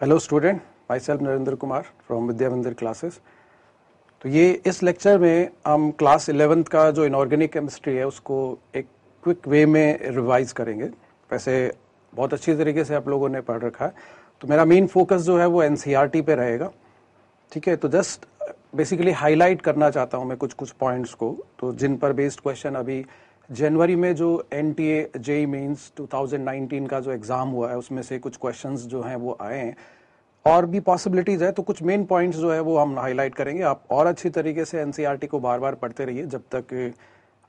Hello student myself Narendra Kumar from Vidya Mandir classes तो ये इस लेक्चर में हम क्लास इलेवेंथ का जो इनऑर्गेनिक केमिस्ट्री है, उसको एक क्विक वे में रिवाइज करेंगे। वैसे बहुत अच्छी तरीके से आप लोगों ने पढ़ रखा है। तो मेरा मेन फोकस जो है वो एन e पे रहेगा। ठीक है? तो जस्ट बेसिकली हाईलाइट करना चाहता हूँ मैं कुछ कुछ पॉइंट्स को। तो जिन पर बेस्ड क्वेश्चन अभी जनवरी में जो N T A JEE mains two का जो एग्ज़ाम हुआ है, उसमें से कुछ क्वेश्चंस जो हैं वो आए हैं। और भी पॉसिबिलिटीज है तो कुछ मेन पॉइंट्स जो है वो हम हाईलाइट करेंगे। आप और अच्छी तरीके से एनसीईआरटी को बार बार पढ़ते रहिए, जब तक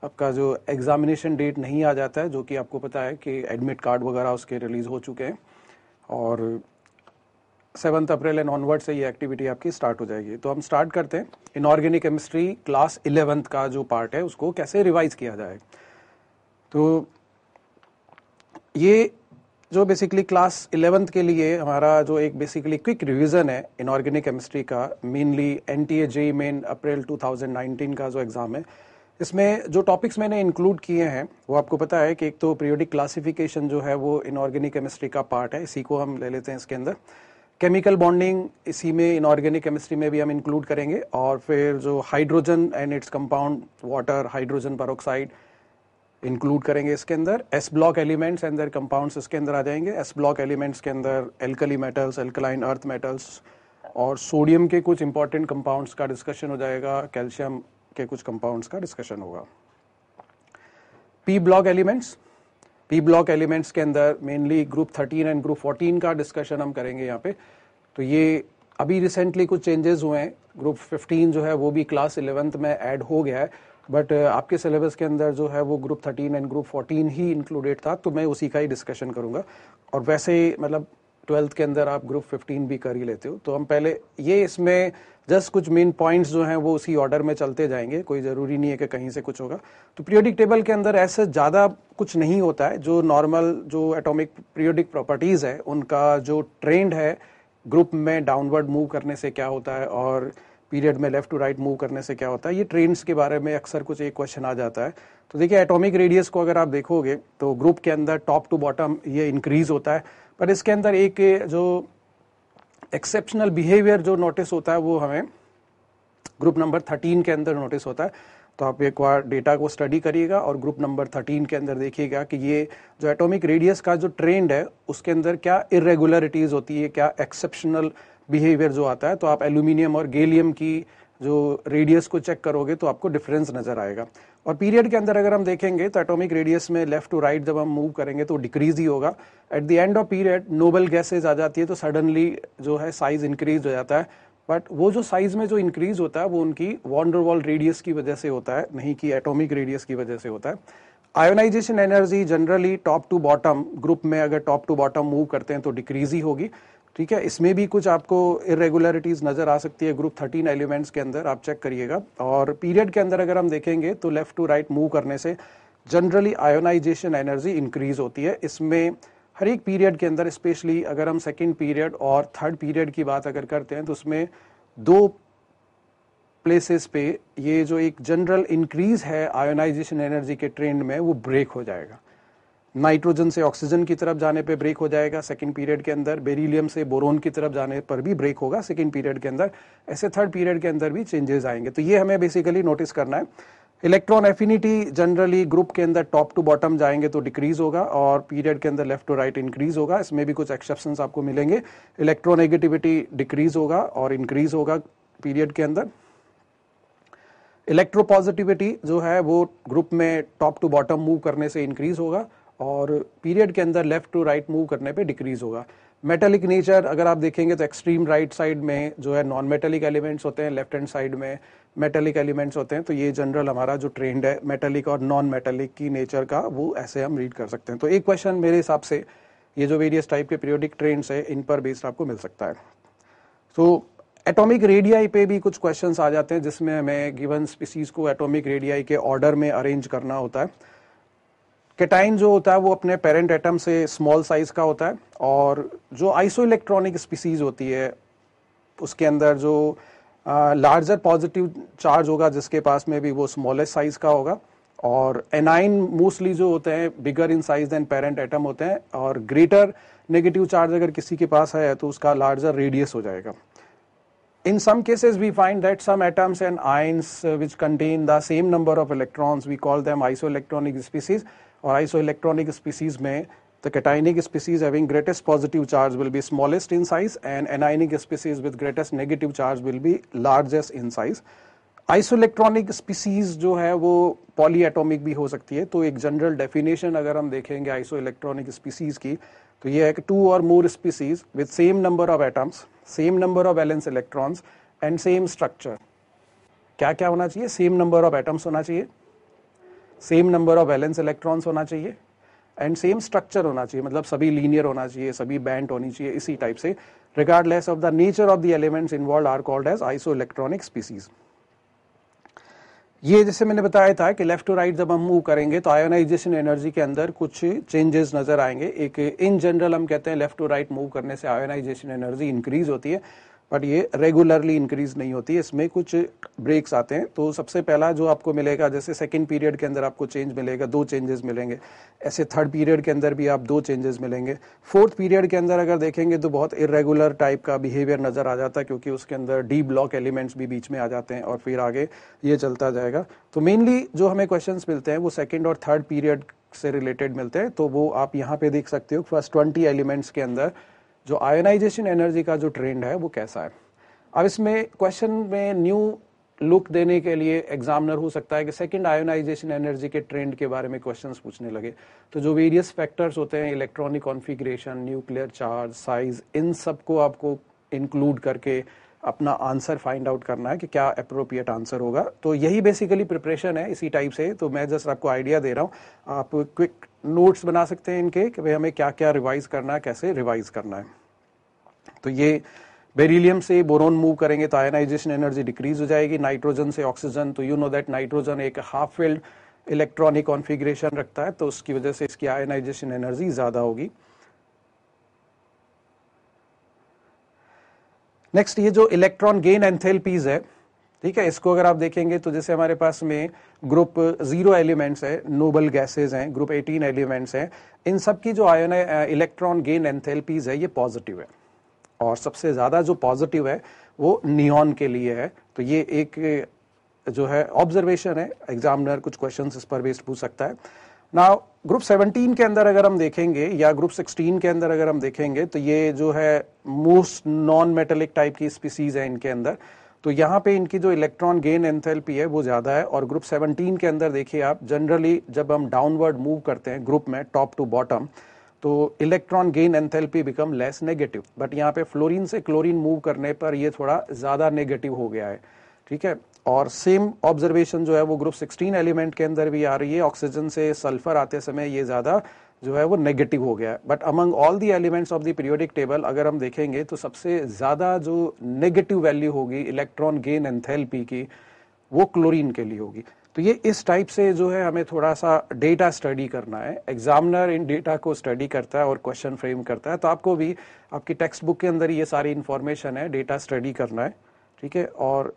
आपका जो एग्जामिनेशन डेट नहीं आ जाता है, जो कि आपको पता है कि एडमिट कार्ड वगैरह उसके रिलीज़ हो चुके हैं। और सेवन्थ अप्रैल एंड ऑनवर्ड से ये एक्टिविटी आपकी स्टार्ट हो जाएगी। तो हम स्टार्ट करते हैं। इनऑर्गेनिक केमिस्ट्री क्लास इलेवेंथ का जो पार्ट है, उसको कैसे रिवाइज किया जाए? तो ये जो बेसिकली क्लास इलेवेंथ के लिए हमारा जो एक बेसिकली क्विक रिवीजन है इनऑर्गेनिक केमिस्ट्री का mainly N T A JEE main April 2019 का जो एग्ज़ाम है, इसमें जो टॉपिक्स मैंने इंक्लूड किए हैं, वो आपको पता है कि एक तो पीरियोडिक क्लासिफिकेशन जो है वो इनऑर्गेनिक केमिस्ट्री का पार्ट है, इसी को हम ले लेते हैं इसके अंदर। केमिकल बॉन्डिंग इसी में इनऑर्गेनिक केमिस्ट्री में भी हम इंक्लूड करेंगे और फिर जो hydrogen and its compound water hydrogen peroxide include करेंगे इसके अंदर. S block elements and compounds इसके अंदर आ जाएँगे. एस ब्लॉक एलिमेंट्स के अंदर alkali metals alkaline earth metals और सोडियम के कुछ इंपॉर्टेंट कंपाउंड्स का डिस्कशन हो जाएगा. कैल्शियम के कुछ कंपाउंड्स का डिस्कशन होगा. P block elements P block elements के अंदर मेनली ग्रुप 13 एंड ग्रुप 14 का डिस्कशन हम करेंगे यहाँ पे. तो ये अभी रिसेंटली कुछ चेंजेस हुए हैं. ग्रुप 15 जो है वो भी क्लास इलेवेंथ में ऐड हो गया है. बट uh, आपके सिलेबस के अंदर जो है वो ग्रुप 13 एंड ग्रुप 14 ही इंक्लूडेड था तो मैं उसी का ही डिस्कशन करूँगा। और वैसे ही मतलब ट्वेल्थ के अंदर आप ग्रुप 15 भी कर ही लेते हो। तो हम पहले ये इसमें जस्ट कुछ मेन पॉइंट्स जो हैं वो उसी ऑर्डर में चलते जाएँगे। कोई ज़रूरी नहीं है कि कहीं से कुछ होगा। तो पीरियोडिक टेबल के अंदर ऐसे ज़्यादा कुछ नहीं होता है। जो नॉर्मल जो एटॉमिक पीरियोडिक प्रॉपर्टीज़ है उनका जो ट्रेंड है ग्रुप में डाउनवर्ड मूव करने से क्या होता है और पीरियड में लेफ़्ट टू राइट मूव करने से क्या होता है? ये ट्रेंड्स के बारे में अक्सर कुछ एक क्वेश्चन आ जाता है। तो देखिए एटॉमिक रेडियस को अगर आप देखोगे तो ग्रुप के अंदर टॉप टू बॉटम ये इंक्रीज होता है। पर इसके अंदर एक जो एक्सेप्शनल बिहेवियर जो नोटिस होता है, वो हमें ग्रुप नंबर थर्टीन के अंदर नोटिस होता है। तो आप एक बार डेटा को स्टडी करिएगा और ग्रुप नंबर थर्टीन के अंदर देखिएगा कि ये जो एटॉमिक रेडियस का जो ट्रेंड है, उसके अंदर क्या इरेगुलरिटीज होती है, क्या एक्सेप्शनल बिहेवियर जो आता है तो आप एल्यूमिनियम और गेलियम की जो रेडियस को चेक करोगे तो आपको डिफरेंस नज़र आएगा। और पीरियड के अंदर अगर हम देखेंगे तो एटॉमिक रेडियस में लेफ़्ट टू राइट जब हम मूव करेंगे तो डिक्रीज ही होगा। At the end of period noble gases आ जाती है तो सडनली जो है साइज़ इंक्रीज हो जाता है। बट वो जो साइज़ में जो इंक्रीज होता है, वो उनकी वॉन्डरवॉल रेडियस की वजह से होता है, नहीं कि एटॉमिक रेडियस की वजह से होता है। Ionization energy generally top to bottom group में अगर टॉप टू बॉटम मूव करते हैं तो डिक्रीज ही होगी। ठीक है, इसमें भी कुछ आपको इरेगुलरिटीज नज़र आ सकती है ग्रुप थर्टीन एलिमेंट्स के अंदर, आप चेक करिएगा। और पीरियड के अंदर अगर हम देखेंगे तो लेफ़्ट टू राइट मूव करने से जनरली आयोनाइजेशन एनर्जी इंक्रीज होती है। इसमें हर एक पीरियड के अंदर स्पेशली अगर हम सेकेंड पीरियड और थर्ड पीरियड की बात अगर करते हैं तो उसमें दो प्लेसेस पे ये जो एक जनरल इंक्रीज है आयोनाइजेशन एनर्जी के ट्रेंड में, वो ब्रेक हो जाएगा। नाइट्रोजन से ऑक्सीजन की तरफ़ जाने पे ब्रेक हो जाएगा सेकंड पीरियड के अंदर बेरिलियम से बोरोन की तरफ़ जाने पर भी ब्रेक होगा सेकंड पीरियड के अंदर, ऐसे थर्ड पीरियड के अंदर भी चेंजेस आएँगे। तो ये हमें बेसिकली नोटिस करना है। इलेक्ट्रॉन एफिनिटी जनरली ग्रुप के अंदर टॉप टू बॉटम जाएँगे तो डिक्रीज होगा और पीरियड के अंदर लेफ़्ट टू राइट इंक्रीज होगा। इसमें भी कुछ एक्सेप्शन आपको मिलेंगे। इलेक्ट्रोनेगेटिविटी डिक्रीज होगा और इंक्रीज होगा पीरियड के अंदर। इलेक्ट्रोपॉजिटिविटी जो है वो ग्रुप में टॉप टू बॉटम मूव करने से इंक्रीज होगा। और पीरियड के अंदर लेफ़्ट टू राइट मूव करने पे डिक्रीज होगा। मेटेलिक नेचर अगर आप देखेंगे तो एक्सट्रीम राइट साइड में जो है नॉन मेटेलिक एलिमेंट्स होते हैं लेफ़्ट हैंड साइड में मेटेलिक एलिमेंट्स होते हैं तो ये जनरल हमारा जो ट्रेंड है मेटेलिक और नॉन मेटेलिक की नेचर का, वो ऐसे हम रीड कर सकते हैं। तो एक क्वेश्चन मेरे हिसाब से ये जो वेरियस टाइप के पीरियोडिक ट्रेंड्स है, इन पर बेस्ड आपको मिल सकता है। तो एटॉमिक रेडियाई पे भी कुछ क्वेश्चंस आ जाते हैं, जिसमें हमें गिवन स्पीसीज को एटॉमिक रेडियाई के ऑर्डर में अरेंज करना होता है। केटाइन जो होता है वो अपने पेरेंट एटम से स्मॉल साइज़ का होता है और जो आइसो इलेक्ट्रॉनिक स्पीसीज होती है उसके अंदर जो लार्जर पॉजिटिव चार्ज होगा जिसके पास में भी वो स्मॉलेस्ट साइज़ का होगा और एनाइन मोस्टली जो होते हैं bigger in size than parent atom होते हैं और ग्रेटर नेगेटिव चार्ज अगर किसी के पास है तो उसका लार्जर रेडियस हो जाएगा। In some cases, we find that some atoms and ions uh, which contain the same number of electrons, we call them isoelectronic species और आइसो इलेक्ट्रॉनिक स्पीसीज में the cationic species having greatest positive charge will be smallest in size and anionic species with greatest negative charge will be largest in size isoelectronic species जो है वो poly atomic भी हो सकती है। तो एक जनरल डेफिनेशन अगर हम देखेंगे आइसो इलेक्ट्रॉनिक स्पीसीज की तो ये है कि two or more species with same number of atoms same number of valence electrons and same structure क्या क्या होना चाहिए? सेम नंबर ऑफ़ एटम्स होना चाहिए। Same number of valence electrons होना चाहिए एंड सेम स्ट्रक्चर होना चाहिए मतलब सभी लीनियर होना चाहिए, सभी बैंड होनी चाहिए, इसी टाइप से। Regardless of the nature of the elements involve are called as isoelectronic species ये जैसे मैंने बताया था कि लेफ़्ट टू राइट जब हम मूव करेंगे तो आयोनाइजेशन एनर्जी के अंदर कुछ चेंजेस नज़र आएँगे। एक इन जनरल हम कहते हैं लेफ़्ट टू राइट मूव करने से आयोनाइजेशन एनर्जी इंक्रीज होती है। बट ये रेगुलरली इंक्रीज नहीं होती, इसमें कुछ ब्रेक्स आते हैं। तो सबसे पहला जो आपको मिलेगा, जैसे सेकेंड पीरियड के अंदर आपको चेंज मिलेगा, दो चेंजेस मिलेंगे। ऐसे थर्ड पीरियड के अंदर भी आप दो चेंजेस मिलेंगे। फोर्थ पीरियड के अंदर अगर देखेंगे तो बहुत इरेगुलर टाइप का बिहेवियर नज़र आ जाता है, क्योंकि उसके अंदर डी ब्लॉक एलिमेंट्स भी बीच में आ जाते हैं और फिर आगे ये चलता जाएगा। तो मेनली जो हमें क्वेश्चन मिलते हैं, वो सेकेंड और थर्ड पीरियड से रिलेटेड मिलते हैं। तो वो आप यहाँ पे देख सकते हो फ़र्स्ट ट्वेंटी एलिमेंट्स के अंदर। जो आयोनाइजेशन एनर्जी का जो ट्रेंड है, वो कैसा है? अब इसमें क्वेश्चन में न्यू लुक देने के लिए एग्जामिनर हो सकता है कि सेकंड आयोनाइजेशन एनर्जी के ट्रेंड के बारे में क्वेश्चंस पूछने लगे। तो जो वेरियस फैक्टर्स होते हैं electronic configuration nuclear charge size इन सबको आपको इंक्लूड करके अपना आंसर फाइंड आउट करना है कि क्या अप्रोप्रिएट आंसर होगा। तो यही बेसिकली प्रिपरेशन है इसी टाइप से। तो मैं जस्ट आपको आइडिया दे रहा हूँ। आप क्विक नोट्स बना सकते हैं इनके कि भाई हमें क्या क्या रिवाइज करना है, कैसे रिवाइज करना है। तो ये बेरिलियम से बोरोन मूव करेंगे तो आयनाइजेशन एनर्जी डिक्रीज हो जाएगी। नाइट्रोजन से ऑक्सीजन तो यू नो दैट नाइट्रोजन एक हाफ़ फ़ील्ड इलेक्ट्रॉनिक कॉन्फ़िगरेशन रखता है तो उसकी वजह से इसकी आयनाइजेशन एनर्जी ज़्यादा होगी। नेक्स्ट ये जो इलेक्ट्रॉन गेन एंथेल्पीज है, ठीक है, इसको अगर आप देखेंगे तो जैसे हमारे पास में ग्रुप ज़ीरो एलिमेंट्स है नोबल गैसेज हैं ग्रुप 18 एलिमेंट्स हैं, इन सब की जो आयन इलेक्ट्रॉन गेन एंथेल्पीज है, ये पॉजिटिव है। और सबसे ज़्यादा जो पॉजिटिव है, वो नियॉन के लिए है। तो ये एक जो है ऑब्जर्वेशन है एग्जामिनर कुछ क्वेश्चंस इस पर बेस्ड पूछ सकता है। ना ग्रुप 17 के अंदर अगर हम देखेंगे या ग्रुप 16 के अंदर अगर हम देखेंगे तो ये जो है मोस्ट नॉन मेटेलिक टाइप की स्पीसीज है इनके अंदर। तो यहाँ पे इनकी जो इलेक्ट्रॉन गेन एंथैल्पी है, वो ज़्यादा है। और ग्रुप 17 के अंदर देखिए आप जनरली जब हम डाउनवर्ड मूव करते हैं ग्रुप में टॉप टू बॉटम तो electron gain enthalpy become less negative but यहाँ पे फ्लोरीन से क्लोरीन मूव करने पर ये थोड़ा ज़्यादा नेगेटिव हो गया है। ठीक है? और सेम ऑब्जर्वेशन जो है वो ग्रुप 16 एलिमेंट के अंदर भी आ रही है। ऑक्सीजन से सल्फ़र आते समय ये ज़्यादा जो है वो नेगेटिव हो गया है। But among all the elements of the periodic table अगर हम देखेंगे तो सबसे ज़्यादा जो नेगेटिव वैल्यू होगी इलेक्ट्रॉन गेन एंथैल्पी की, वो क्लोरीन के लिए होगी। तो ये इस टाइप से जो है हमें थोड़ा सा डेटा स्टडी करना है। एग्जामिनर इन डेटा को स्टडी करता है और क्वेश्चन फ्रेम करता है। तो आपको भी, आपकी टेक्स्ट बुक के अंदर ये सारी इन्फॉर्मेशन है डेटा स्टडी करना है। ठीक है? और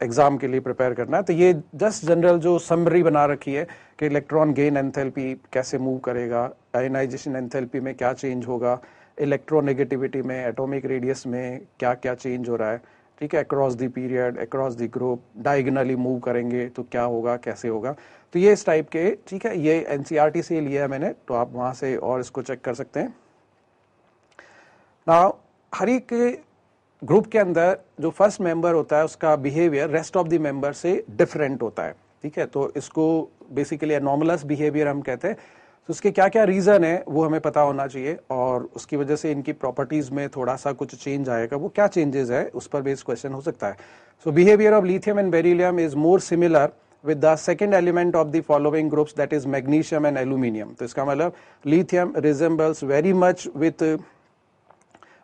एग्ज़ाम के लिए प्रिपेयर करना है। तो ये जस्ट जनरल जो समरी बना रखी है कि इलेक्ट्रॉन गेन एंथैल्पी कैसे मूव करेगा आयनाइजेशन एंथैल्पी में क्या चेंज होगा इलेक्ट्रोनेगेटिविटी में एटॉमिक रेडियस में क्या क्या चेंज हो रहा है, ठीक है across the period across the group diagonally move करेंगे तो क्या होगा, कैसे होगा। तो ये इस टाइप के, ठीक है, ये एनसीईआरटी से लिया है मैंने तो आप वहाँ से और इसको चेक कर सकते हैं। ना हर एक ग्रुप के अंदर जो फ़र्स्ट मेंबर होता है, उसका behaviour rest of the member से डिफरेंट होता है। ठीक है? तो इसको बेसिकली एनॉमलस बिहेवियर हम कहते हैं। तो उसके क्या क्या रीजन है, वो हमें पता होना चाहिए और उसकी वजह से इनकी प्रॉपर्टीज़ में थोड़ा सा कुछ चेंज आएगा। वो क्या चेंजेस है, उस पर बेस्ड क्वेश्चन हो सकता है। So behaviour of lithium and beryllium is more similar with the second element of the following groups that is magnesium and aluminium. तो इसका मतलब lithium resembles very much with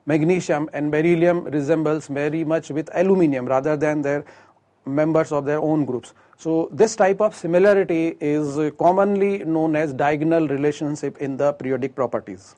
magnesium and beryllium resembles very much with aluminium rather than their members of their own groups So this type of similarity is commonly known as diagonal relationship in the periodic properties.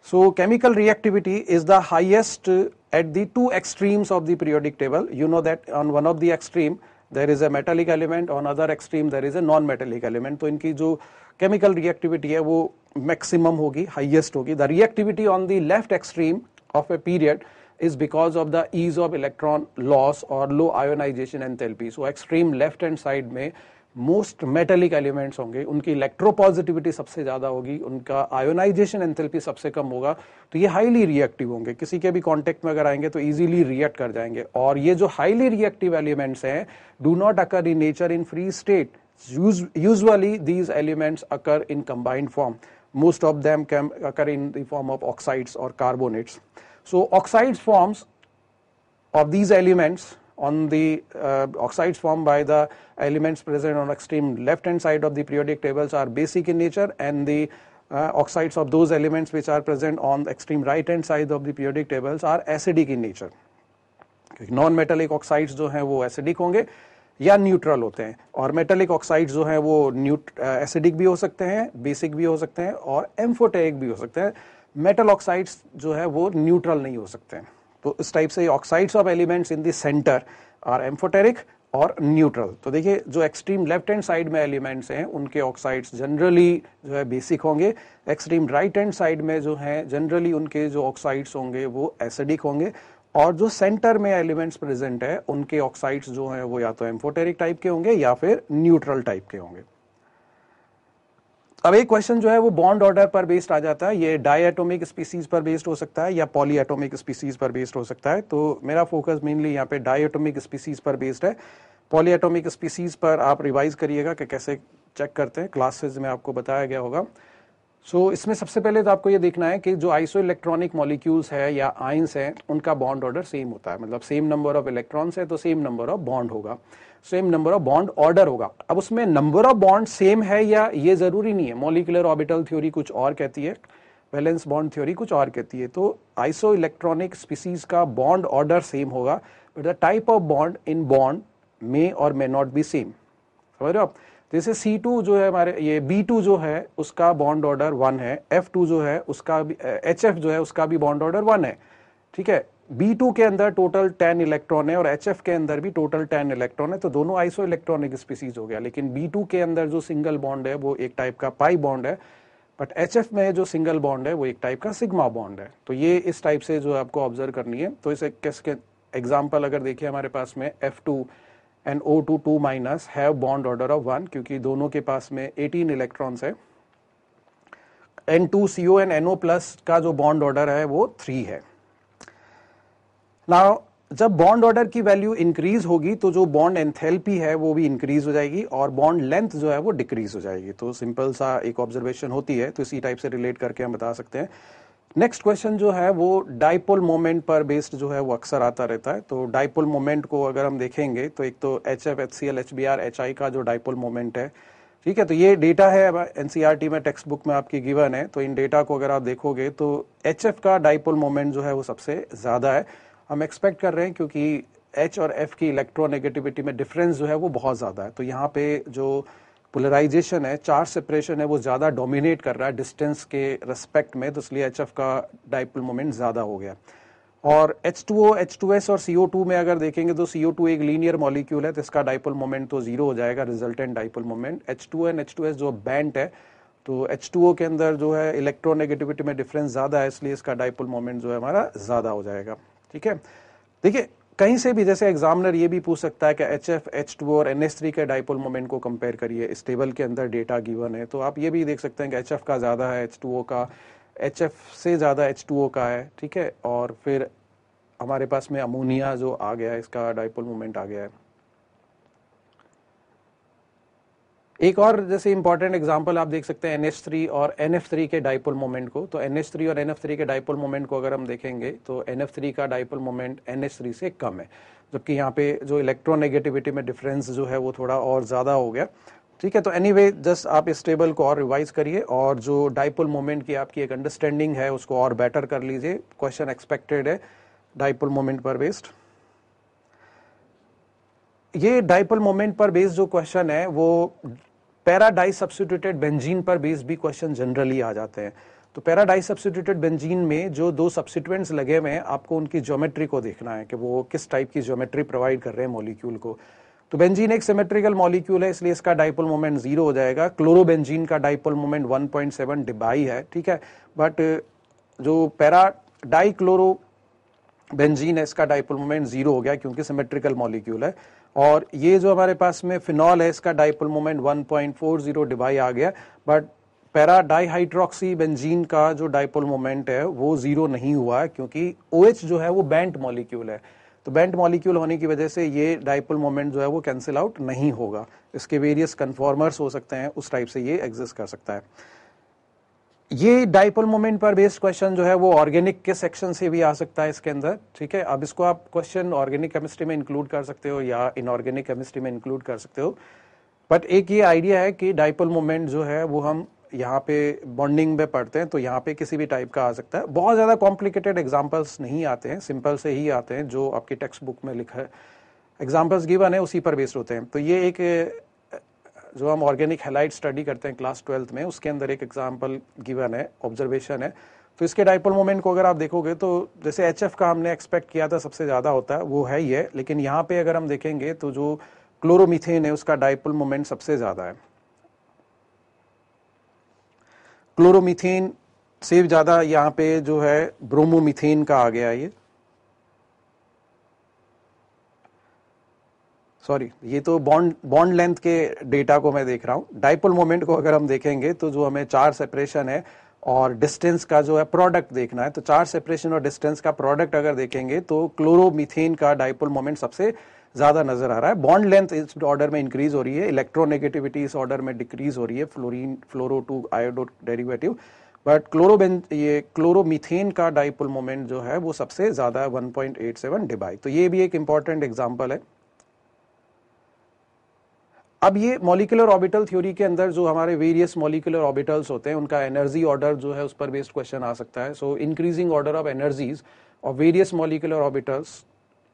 So chemical reactivity is the highest at the two extremes of the periodic table. You know that on one of the extreme there is a metallic element on other extreme there is a non metallic element तो इनकी जो chemical reactivity है, वो maximum होगी highest होगी. The reactivity on the left extreme of a period is because of the ease of electron loss or low ionization enthalpy. So, extreme left hand side में most metallic elements होंगे, उनकी electropositivity सबसे ज़्यादा होगी, उनका ionisation enthalpy सबसे कम होगा तो ये हाईली रिएक्टिव होंगे. किसी के भी कांटेक्ट में अगर आएँगे तो इजीली रिएक्ट कर जाएँगे. और ये जो हाईली रिएक्टिव एलिमेंट्स हैं do not occur in nature in free state usually these elements occur in combined form most of them can occur in the form of oxides or carbonates so oxides forms of these elements on the uh, oxides formed by the elements present on extreme left hand side of the periodic tables are basic in nature and the uh, oxides of those elements which are present on the extreme right hand side of the periodic tables are acidic in nature non metallic oxides जो हैं वो acidic होंगे या neutral होते हैं। और metallic oxide जो है वो न्यूट एसिडिक भी हो सकते हैं, बेसिक भी हो सकते हैं और एम्फोटेरिक भी हो सकते हैं। मेटल ऑक्साइड्स जो है वो न्यूट्रल नहीं हो सकते हैं। तो इस टाइप से oxides of elements in the centre are amphoteric or neutral. तो देखिए, जो एक्सट्रीम लेफ़्ट हैंड साइड में एलिमेंट्स हैं, उनके ऑक्साइड्स जनरली जो है बेसिक होंगे। एक्सट्रीम राइट हैंड साइड में जो है, जनरली उनके जो ऑक्साइड्स होंगे वो एसिडिक होंगे। और जो सेंटर में एलिमेंट्स प्रेजेंट है, उनके ऑक्साइड्स जो हैं, वो या तो एम्फोटेरिक टाइप के होंगे या फिर न्यूट्रल टाइप के होंगे। अब एक क्वेश्चन जो है, वो बॉन्ड ऑर्डर पर बेस्ड आ जाता है। ये डायटोमिक स्पीसीज पर बेस्ड हो सकता है या पॉलीएटोमिक स्पीसीज पर बेस्ड हो सकता है। तो मेरा फोकस मेनली यहाँ पे डायटोमिक स्पीसीज पर बेस्ड है। पॉलीएटोमिक स्पीसीज पर आप रिवाइज करिएगा कि कैसे चेक करते हैं। क्लासेज में आपको बताया गया होगा। सो so, इसमें सबसे पहले तो आपको ये देखना है कि जो आइसो इलेक्ट्रॉनिक मॉलिक्यूल्स है या आइंस है उनका बॉन्ड ऑर्डर सेम होता है। मतलब सेम नंबर ऑफ़ इलेक्ट्रॉन्स है तो सेम नंबर ऑफ़ बॉन्ड होगा। Same number of bond order होगा। अब उसमें नंबर ऑफ़ बॉन्ड सेम है या ये ज़रूरी नहीं है? मॉलिकुलर ऑर्बिटल थ्योरी कुछ और कहती है। वैलेंस बॉन्ड थ्योरी कुछ और कहती है। तो आइसो इलेक्ट्रॉनिक स्पीसीज का बॉन्ड ऑर्डर सेम होगा but the type of bond in bond may or may not B same समझ रहे हो आप? जैसे C2 जो है हमारे, ये B2 जो है, उसका बॉन्ड ऑर्डर वन है। F2 जो है, उसका भी एच जो है, उसका भी बॉन्ड ऑर्डर वन है। ठीक है? B2 के अंदर टोटल 10 इलेक्ट्रॉन है और HF के अंदर भी टोटल 10 इलेक्ट्रॉन है। तो दोनों आइसो इलेक्ट्रॉनिक स्पीसीज हो गया। लेकिन B2 के अंदर जो सिंगल बॉन्ड है, वो एक टाइप का पाई बॉन्ड है। बट एच में जो सिंगल बॉन्ड है, वो एक टाइप का सिग्मा बॉन्ड है। तो ये इस टाइप से जो आपको ऑब्ज़र्व करनी है। तो इसे किसके एग्ज़ाम्पल अगर देखिए हमारे पास में F two and O two two minus have bond order of one क्योंकि दोनों के पास में 18 इलेक्ट्रॉन्स है। N two C O N NO plus का जो बॉन्ड ऑर्डर है, वो थ्री है। नाउ जब बॉन्ड ऑर्डर की वैल्यू इंक्रीज होगी तो जो बॉन्ड एंथैल्पी है, वो भी इंक्रीज हो जाएगी और बॉन्ड लेंथ जो है, वो डिक्रीज हो जाएगी। तो सिंपल सा एक ऑब्जर्वेशन होती है तो इसी टाइप से रिलेट करके हम बता सकते हैं। नेक्स्ट क्वेश्चन जो है वो डाइपोल मोमेंट पर बेस्ड जो है वो अक्सर आता रहता है। तो डाइपोल मोमेंट को अगर हम देखेंगे तो एक तो H F H C L H B R H I का जो डाइपोल मोमेंट है, ठीक है? तो ये डेटा है एनसीईआरटी में टेक्स्ट बुक में आपकी गिवन है। तो इन डेटा को अगर आप देखोगे तो एच एफ़ का डाइपोल मोमेंट जो है वो सबसे ज़्यादा है। हम एक्सपेक्ट कर रहे हैं क्योंकि एच और एफ़ की इलेक्ट्रोनेगेटिविटी में डिफरेंस जो है वो बहुत ज़्यादा है। तो यहाँ पे जो पोलराइजेशन है चार्ज सेपरेशन है वो ज़्यादा डोमिनेट कर रहा है डिस्टेंस के रेस्पेक्ट में तो इसलिए एच का डाइपोल मोमेंट ज़्यादा हो गया। और H2O, H2S और CO2 में अगर देखेंगे तो CO2 एक लीनियर मॉलिक्यूल है तो इसका डाइपोल मोमेंट तो ज़ीरो हो जाएगा resultant dipole moment H2O and H2S जो बैंड है तो H2O के अंदर जो है इलेक्ट्रोनेगेटिविटी में डिफरेंस ज़्यादा है इसलिए इसका डाइपोल मोमेंट जो है हमारा ज़्यादा हो जाएगा। ठीक है? देखिए कहीं से भी, जैसे एग्जामिनर ये भी पूछ सकता है कि एच एफ़ एच टू और एन एस थ्री के डाइपोल मोमेंट को कंपेयर करिए। इस टेबल के अंदर डेटा गिवन है। तो आप ये भी देख सकते हैं कि एच एफ़ का ज़्यादा है एच टू ओ का। एच एफ़ से ज़्यादा एच टू ओ का है, ठीक है? और फिर हमारे पास में अमोनिया जो आ गया है, इसका डाइपोल मोमेंट आ गया है। एक और जैसे इंपॉर्टेंट एग्ज़ाम्पल आप देख सकते हैं NH3 और NF3 के डाइपोल मोमेंट को। तो NH3 और NF3 के डाइपोल मोमेंट को अगर हम देखेंगे तो NF3 का डाइपोल मोमेंट NH3 से कम है। जबकि यहाँ पे जो इलेक्ट्रोनेगेटिविटी में डिफरेंस जो है, वो थोड़ा और ज़्यादा हो गया। ठीक है तो एनी जस्ट आप इस टेबल को और रिवाइज करिए और जो डाइपोल मोमेंट की आपकी एक अंडरस्टैंडिंग है, उसको और बेटर कर लीजिए। क्वेश्चन एक्सपेक्टेड है डाइपोल मोमेंट पर बेस्ड ये डाइपोल मोमेंट पर बेस्ड जो क्वेश्चन है, वो पैराडाई सब्सिट्यूटेड बेंजीन पर बेस्ड भी क्वेश्चन जनरली आ जाते हैं। तो पैराडाई सब्सिट्यूटेड बेंजीन में जो दो सब्सिट्यूएंट्स लगे हुए हैं, आपको उनकी ज्योमेट्री को देखना है कि वो किस टाइप की ज्योमेट्री प्रोवाइड कर रहे हैं मॉलिक्यूल को। तो बेंजीन एक सिमेट्रिकल मॉलिक्यूल है, इसलिए इसका डाइपोल मोमेंट ज़ीरो हो जाएगा। क्लोरोबेंजीन का डाइपोल मोमेंट 1.7 डिबाई है, ठीक है? बट जो पैरा डाई क्लोरो बेंजीन है, इसका डाइपोल मोमेंट ज़ीरो हो गया क्योंकि सिमेट्रिकल मॉलिक्यूल है। और ये जो हमारे पास में फिनॉल है, इसका डाइपोल मोमेंट 1.40 डिबाई आ गया बट पैरा डाईहाइड्रोक्सी बेंजीन का जो डाइपोल मोमेंट है, वो ज़ीरो नहीं हुआ है, क्योंकि ओ OH जो है वो बैंट मॉलिक्यूल है। तो बेंट मॉलिक्यूल होने की वजह से ये डाइपोल मोमेंट जो है वो कैंसिल आउट नहीं होगा। इसके वेरियस कन्फॉर्मर्स हो सकते हैं, उस टाइप से ये एग्जिस्ट कर सकता है। ये डाइपोल मोमेंट पर बेस्ड क्वेश्चन जो है वो ऑर्गेनिक के सेक्शन से भी आ सकता है इसके अंदर, ठीक है? अब इसको आप क्वेश्चन ऑर्गेनिक केमिस्ट्री में इंक्लूड कर सकते हो या इनऑर्गेनिक केमिस्ट्री में इंक्लूड कर सकते हो। बट एक ये आइडिया है कि डाइपोल मोमेंट जो है वो हम यहाँ पे बॉन्डिंग में पढ़ते हैं तो यहाँ पे किसी भी टाइप का आ सकता है। बहुत ज़्यादा कॉम्प्लिकेटेड एग्जाम्पल्स नहीं आते हैं सिंपल से ही आते हैं जो आपकी टेक्स्ट बुक में लिखा है। एग्जाम्पल्स गिवन है, उसी पर बेस्ड होते हैं। तो ये एक जो हम ऑर्गेनिक हेलाइट स्टडी करते हैं क्लास ट्वेल्थ में, उसके अंदर एक एग्ज़ाम्पल गिवन है ऑब्जर्वेशन है। तो इसके डाइपोल मोमेंट को अगर आप देखोगे तो जैसे एचएफ का हमने एक्सपेक्ट किया था, सबसे ज़्यादा होता है, वो है ही है लेकिन यहाँ पे अगर हम देखेंगे तो जो क्लोरोमिथेन है, उसका डाइपोल मोमेंट सबसे ज़्यादा है। क्लोरोमीथेन से ज़्यादा यहाँ पे जो है ब्रोमोमीथेन का आ गया ये। सॉरी ये तो बॉन्ड बॉन्ड लेंथ के डेटा को मैं देख रहा हूँ। डाइपोल मोमेंट को अगर हम देखेंगे तो जो हमें चार सेपरेशन है और डिस्टेंस का जो है प्रोडक्ट देखना है तो चार सेपरेशन और डिस्टेंस का प्रोडक्ट अगर देखेंगे तो क्लोरोमीथेन का डाइपोल मोमेंट सबसे ज़्यादा नज़र आ रहा है। बॉन्ड लेंथ इस ऑर्डर में इंक्रीज हो रही है इलेक्ट्रोनेगेटिविटी इस ऑर्डर में डिक्रीज हो रही है fluorine fluoro to iodo derivative but क्लोरोबेन ये क्लोरोमीथेन का डाइपोल मोमेंट जो है वो सबसे ज़्यादा है 1.87 डिबाई। तो ये भी एक इंपॉर्टेंट एग्ज़ाम्पल है। अब ये मॉलिकुलर ऑर्बिटल थ्योरी के अंदर जो हमारे वेरियस मॉलिकुलर ऑर्बिटल्स होते हैं, उनका एनर्जी ऑर्डर जो है, उस पर बेस्ड क्वेश्चन आ सकता है। So increasing order of energies और वेरियस मॉलिकुलर ऑर्बिटल्स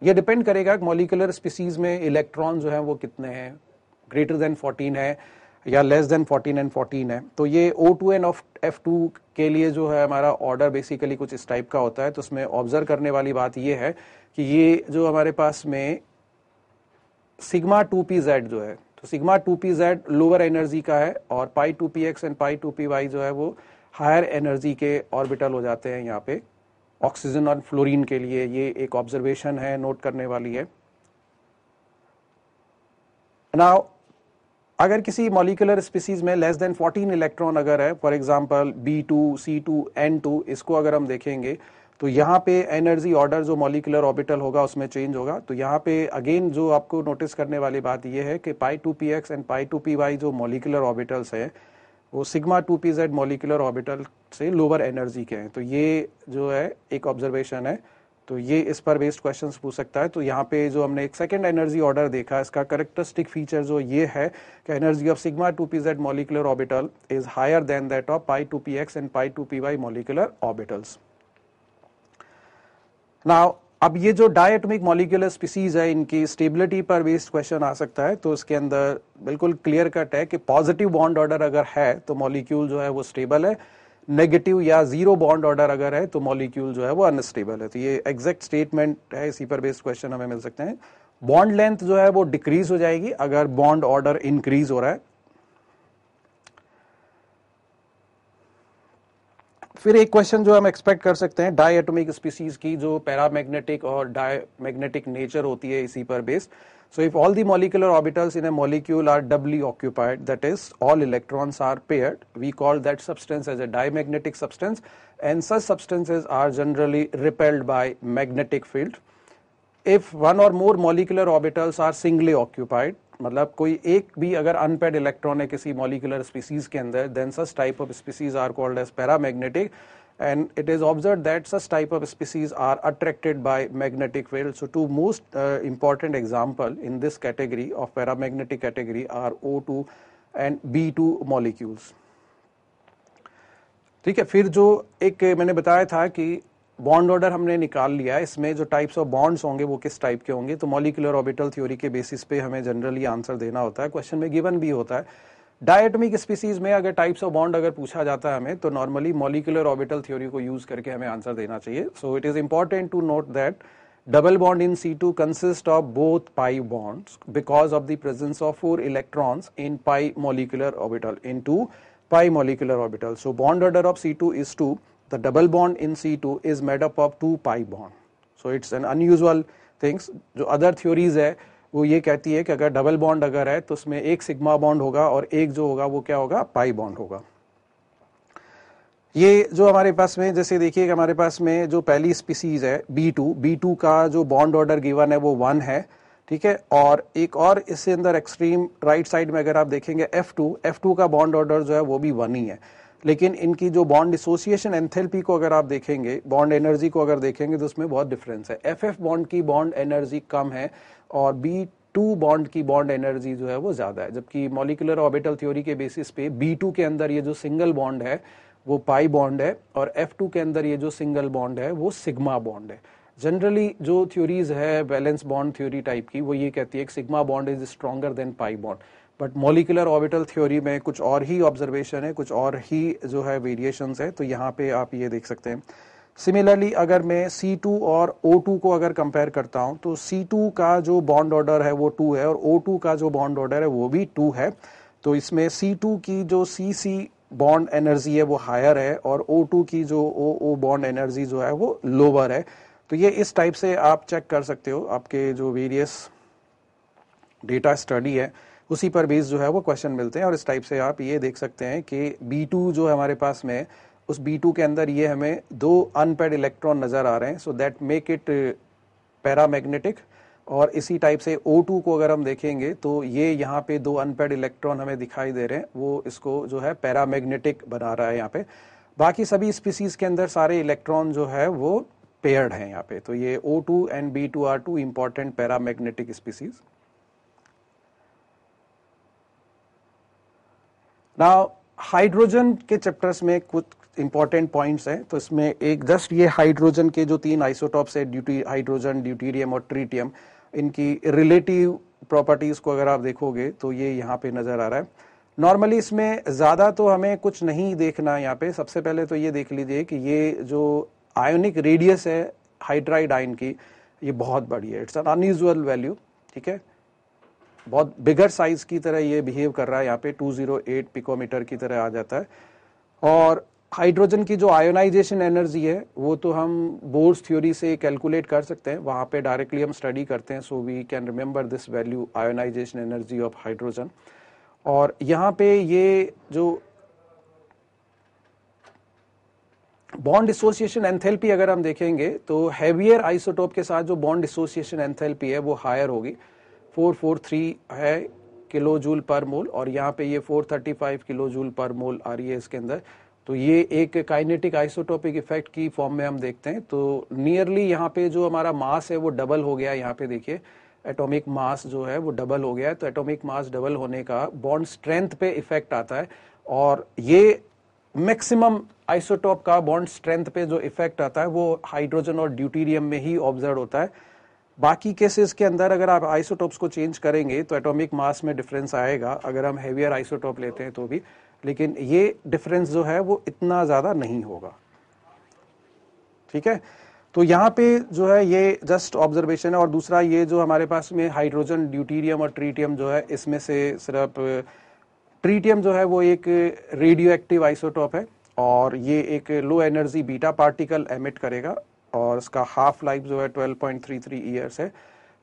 ये डिपेंड करेगा कि मॉलिकुलर स्पीसीज में इलेक्ट्रॉन जो है, वो कितने हैं? ग्रेटर देन 14 है या लेस देन 14 एंड 14 है? तो ये O two end of F2 के लिए जो है, हमारा ऑर्डर बेसिकली कुछ इस टाइप का होता है। तो उसमें ऑब्ज़र्व करने वाली बात ये है कि ये जो हमारे पास में सिग्मा टू पी जेड जो है तो sigma two P Z lower energy का है और pi two P X and pi two P Y जो है वो हायर एनर्जी के ऑर्बिटल हो जाते हैं यहाँ पे। ऑक्सीजन और फ्लोरीन के लिए ये एक ऑब्जर्वेशन है नोट करने वाली है। नाउ अगर किसी मॉलिकुलर स्पीसीज में लेस देन 14 इलेक्ट्रॉन अगर है for example B2, C2, N2 इसको अगर हम देखेंगे तो यहाँ पे एनर्जी ऑर्डर जो मॉलिकुलर ऑर्बिटल होगा, उसमें चेंज होगा। तो यहाँ पे अगेन जो आपको नोटिस करने वाली बात यह है कि pi two P X and pi two P Y जो मॉलिकुलर ऑर्बिटल्स है, वो sigma two P Z molecular orbital से लोअर एनर्जी के हैं। तो ये जो है, एक ऑब्जर्वेशन है। तो ये इस पर बेस्ड क्वेश्चंस पूछ सकता है। तो यहाँ पे जो हमने एक सेकेंड एनर्जी ऑर्डर देखा, इसका करेक्टरिस्टिक फीचर जो ये है कि energy of sigma two P Z molecular orbital is higher than that of pi two P X and pi two P Y molecular orbitals now अब ये जो डायटोमिक मॉलिक्यूलर स्पीसीज है, इनकी स्टेबिलिटी पर बेस्ड क्वेश्चन आ सकता है तो उसके अंदर बिल्कुल क्लियर कट है कि पॉजिटिव बॉन्ड ऑर्डर अगर है तो मॉलिक्यूल जो है वो स्टेबल है। नेगेटिव या ज़ीरो बॉन्ड ऑर्डर अगर है तो मॉलिक्यूल जो है वो अनस्टेबल है। तो ये एग्जैक्ट स्टेटमेंट है, इसी पर बेस्ड क्वेश्चन हमें मिल सकते हैं। बॉन्ड लेंथ जो है वो डिक्रीज हो जाएगी, अगर बॉन्ड ऑर्डर इंक्रीज हो रहा है फिर एक क्वेश्चन जो हम एक्सपेक्ट कर सकते हैं डाई एटोमिक स्पीसीज की जो पैरामैग्नेटिक और डाई मैग्नेटिक नेचर होती है इसी पर based so if all the molecular orbitals in a molecule are doubly occupied that is all electrons are paired we call that substance as a dia magnetic substance and such substances are generally repelled by magnetic field if one or more molecular orbitals are singly occupied मतलब कोई एक भी अगर unpaired electron है किसी molecular species के अंदर then such type of species are called as para magnetic and it is observe that such type of species are attracted by magnetic field so two most important example in this category of para magnetic category are O two and B two molecules ठीक है, फिर जो एक मैंने बताया था कि bond order हमने निकाल लिया इसमें जो टाइप्स ऑफ़ बॉन्ड्स होंगे, वो किस टाइप के होंगे? तो मॉलिकुलर ऑर्बिटल थ्योरी के बेसिस पे हमें जनरली आंसर देना होता है। क्वेश्चन में गिवन भी होता है। डायटमिक स्पीसीज में अगर टाइप्स ऑफ़ बॉन्ड अगर पूछा जाता है हमें तो नॉर्मली मॉलिकुलर ऑर्बिटल थ्योरी को यूज़ करके हमें आंसर देना चाहिए। So it is important to note that double bond in C2 consists of both pi bonds because of the presence of four electrons in pi molecular orbital, into pi molecular orbital. So bond order of C2 is 2. The double bond in C2 is made up of two pi bond. So it's an unusual things. जो other theories है, वो ये कहती है कि अगर double bond अगर है तो उसमें एक सिग्मा बॉन्ड होगा और एक जो होगा, वो क्या होगा पाई बॉन्ड होगा ये जो हमारे पास में, जैसे देखिए हमारे पास में जो पहली स्पीसीज है बी टू बी टू का जो बॉन्ड ऑर्डर गिवन है, वो वन है, ठीक है और एक और इससे अंदर एक्सट्रीम राइट साइड में अगर आप देखेंगे एफ़ टू एफ़ टू का बॉन्ड ऑर्डर जो है, वो भी वन ही है लेकिन इनकी जो बॉन्ड एसोसिएशन एंथेल्पी को अगर आप देखेंगे बॉन्ड एनर्जी को अगर देखेंगे तो उसमें बहुत डिफरेंस है। एफ़ एफ़ बॉन्ड की बॉन्ड एनर्जी कम है और बी टू बॉन्ड की बॉन्ड एनर्जी जो है वो ज़्यादा है, जबकि मॉलिकुलर ऑर्बिटल थ्योरी के बेसिस पे बी टू के अंदर ये जो सिंगल बॉन्ड है, वो पाई बॉन्ड है और एफ़ टू के अंदर ये जो सिंगल बॉन्ड है, वो सिग्मा बॉन्ड है। जनरली जो थ्योरीज है बैलेंस बॉन्ड थ्योरी टाइप की, वो ये कहती है sigma bond is stronger than pi bond but molecular orbital theory में कुछ और ही ऑब्जर्वेशन है, कुछ और ही जो है वेरिएशंस है तो यहाँ पे आप ये देख सकते हैं। सिमिलरली अगर मैं C2 और O2 को अगर कंपेयर करता हूँ तो C2 का जो बॉन्ड ऑर्डर है वो 2 है, और O2 का जो बॉन्ड ऑर्डर है वो भी 2 है। तो इसमें C2 की जो सी सी बॉन्ड एनर्जी है वो हायर है, और O2 की जो ओ ओ बॉन्ड एनर्जी जो है वो लोअर है। तो ये इस टाइप से आप चेक कर सकते हो, आपके जो वेरियस डेटा स्टडी है। उसी पर बेस जो है वो क्वेश्चन मिलते हैं और इस टाइप से आप ये देख सकते हैं कि B2 जो हमारे पास में, उस B2 के अंदर ये हमें दो अनपेड इलेक्ट्रॉन नज़र आ रहे हैं so that make it paramagnetic और इसी टाइप से O2 को अगर हम देखेंगे तो ये यहाँ पे दो अनपेड इलेक्ट्रॉन हमें दिखाई दे रहे हैं, वो इसको जो है पैरामैग्नेटिक बना रहा है यहाँ पे। बाकी सभी स्पीसीज के अंदर सारे इलेक्ट्रॉन जो है वो पेयर्ड हैं यहाँ पे तो ये O2 and B2 are two important paramagnetic species ना हाइड्रोजन के चैप्टर्स में कुछ इंपॉर्टेंट पॉइंट्स हैं तो इसमें एक जस्ट ये हाइड्रोजन के जो तीन आइसोटॉप्स है ड्यूटी हाइड्रोजन ड्यूटीरियम और ट्रीटियम इनकी रिलेटिव प्रॉपर्टीज़ को अगर आप देखोगे तो ये यहाँ पे नज़र आ रहा है। नॉर्मली इसमें ज़्यादा तो हमें कुछ नहीं देखना है यहाँ पे। सबसे पहले तो ये देख लीजिए कि ये जो आयोनिक रेडियस है हाइड्राइड आयन की, ये बहुत बड़ी है। इट्स एन अनयूजल वैल्यू ठीक है? बहुत बिगर साइज़ की तरह ये बिहेव कर रहा है, यहाँ पे 208 पिकोमीटर की तरह आ जाता है। और हाइड्रोजन की जो आयोनाइजेशन एनर्जी है, वो तो हम बोर्स थ्योरी से कैलकुलेट कर सकते हैं। वहाँ पे डायरेक्टली हम स्टडी करते हैं so we can remember this value ionization energy of hydrogen और यहाँ पे ये जो बॉन्ड एसोसिएशन एंथेल्पी अगर हम देखेंगे तो हैवियर आइसोटोप के साथ जो बॉन्ड एसोसिएशन एंथैल्पी है, वो हायर होगी। 443 है किलो जूल पर मोल और यहाँ पे ये 435 किलो जूल पर मोल आ रही है इसके अंदर। तो ये एक काइनेटिक आइसोटोपिक इफ़ेक्ट की फॉर्म में हम देखते हैं। तो नियरली यहाँ पे जो हमारा मास है वो डबल हो गया यहाँ पे देखिए। एटॉमिक मास जो है वो डबल हो गया है। तो एटॉमिक मास डबल होने का बॉन्ड स्ट्रेंथ पे इफ़ेक्ट आता है और ये मैक्सिमम आइसोटोप का बॉन्ड स्ट्रेंथ पे जो इफ़ेक्ट आता है वो हाइड्रोजन और ड्यूटीरियम में ही ऑब्ज़र्व होता है। बाकी केसेस के अंदर अगर आप आइसोटोप्स को चेंज करेंगे तो एटॉमिक मास में डिफरेंस आएगा। अगर हम हेवियर आइसोटोप लेते हैं तो भी। लेकिन ये डिफरेंस जो है, वो इतना ज़्यादा नहीं होगा। ठीक है? तो यहाँ पे जो है, ये जस्ट ऑब्जर्वेशन है। और दूसरा, ये जो हमारे पास में हाइड्रोजन ड्यूटीरियम और ट्रीटियम जो है, इसमें से सिर्फ़ ट्रीटियम जो है, वो एक रेडियो एक्टिव आइसोटॉप है। और ये एक low energy beta particle emit करेगा। और इसका हाफ़ लाइफ जो है 12.33 इयर्स है।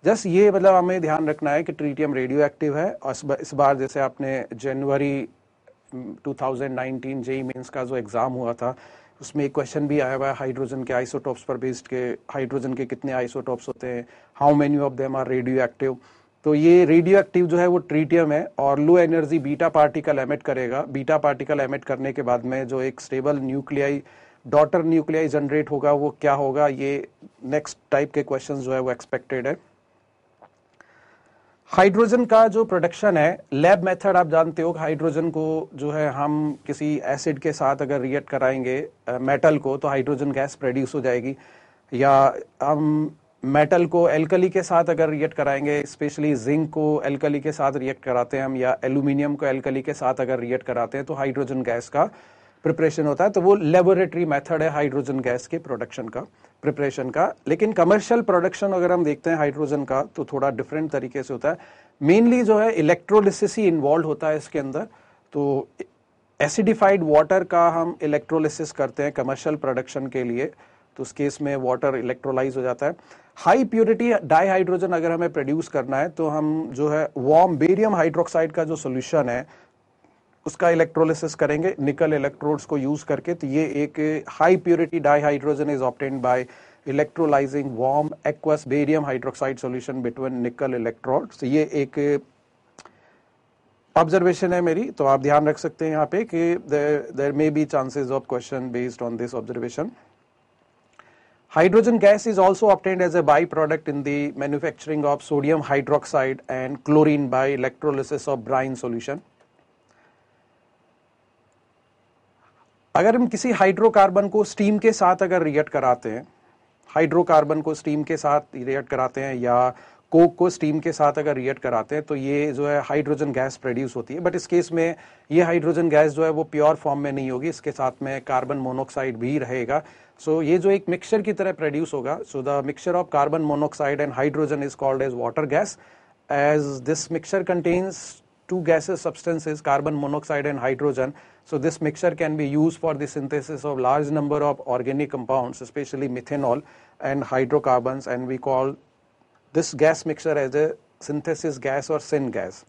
जस्ट ये मतलब हमें ध्यान रखना है कि ट्रीटियम रेडियो एक्टिव है। और इस बार जैसे आपने जनवरी 2019 जेई मेंस का जो एग्ज़ाम हुआ था, उसमें एक क्वेश्चन भी आया हुआ है हाइड्रोजन के आइसोटॉप्स पर बेस्ड के हाइड्रोजन के कितने आइसोटॉप्स होते हैं how many of them are radioactive तो ये रेडियो एक्टिव जो है वो ट्रीटियम है, और low energy beta particle emit करेगा। बीटा पार्टिकल एमिट करने के बाद में जो एक stable nuclei daughter nuclei generate होगा, वो क्या होगा, ये नेक्स्ट टाइप के क्वेश्चन जो है वो एक्सपेक्टेड है। हाइड्रोजन का जो प्रोडक्शन है लैब मेथड आप जानते हो हाइड्रोजन को जो है हम किसी एसिड के साथ अगर रिएक्ट कराएँगे मेटल को तो हाइड्रोजन गैस प्रोड्यूस हो जाएगी। या हम मेटल को एल्कली के साथ अगर रिएक्ट कराएँगे स्पेशली जिंक को एल्कली के साथ रिएक्ट कराते हैं हम, या एल्यूमिनियम को एल्कली के साथ अगर रिएक्ट कराते हैं तो हाइड्रोजन गैस का प्रिपरेशन होता है तो वो लेबोरेटरी मेथड है हाइड्रोजन गैस के प्रोडक्शन का प्रिपरेशन का। लेकिन कमर्शियल प्रोडक्शन अगर हम देखते हैं हाइड्रोजन का तो थोड़ा डिफरेंट तरीके से होता है। मेनली जो है इलेक्ट्रोलिसिस ही इन्वॉल्व होता है इसके अंदर। तो एसिडिफाइड वाटर का हम इलेक्ट्रोलिसिस करते हैं कमर्शियल प्रोडक्शन के लिए तो उस केस में वाटर इलेक्ट्रोलाइज हो जाता है। हाई प्योरिटी डाईहाइड्रोजन अगर हमें प्रोड्यूस करना है तो हम जो है वॉर्म बेरियम हाइड्रोक्साइड का जो सोल्यूशन है उसका इलेक्ट्रोलिसिस करेंगे निकल इलेक्ट्रोड्स को यूज़ करके तो ये एक high purity dihydrogen is obtained by electrolysing warm aqueous barium hydroxide solution between nickel electrodes ये एक ऑब्जर्वेशन है मेरी तो आप ध्यान रख सकते हैं यहाँ पे कि there may be chances of question based on this observation Hydrogen gas is also obtained as a byproduct in the manufacturing of sodium hydroxide and chlorine by electrolysis of brine solution. अगर हम किसी hydrocarbon को steam के साथ अगर react कराते हैं hydrocarbon को स्टीम के साथ रिएक्ट कराते हैं या कोक को स्टीम के साथ अगर रिएक्ट कराते हैं तो ये जो है हाइड्रोजन गैस प्रोड्यूस होती है। बट इस केस में ये हाइड्रोजन गैस जो है वो प्योर फॉर्म में नहीं होगी इसके साथ में कार्बन मोनोक्साइड भी रहेगा। सो so, ये जो एक मिक्सचर की तरह प्रोड्यूस होगा so the mixture of carbon monoxide and hydrogen is called as water gas as this mixture contains two gases substances carbon monoxide and hydrogen. so this mixture can be used for the synthesis of large number of organic compounds especially methanol and hydrocarbons and we call this gas mixture as a synthesis gas or syngas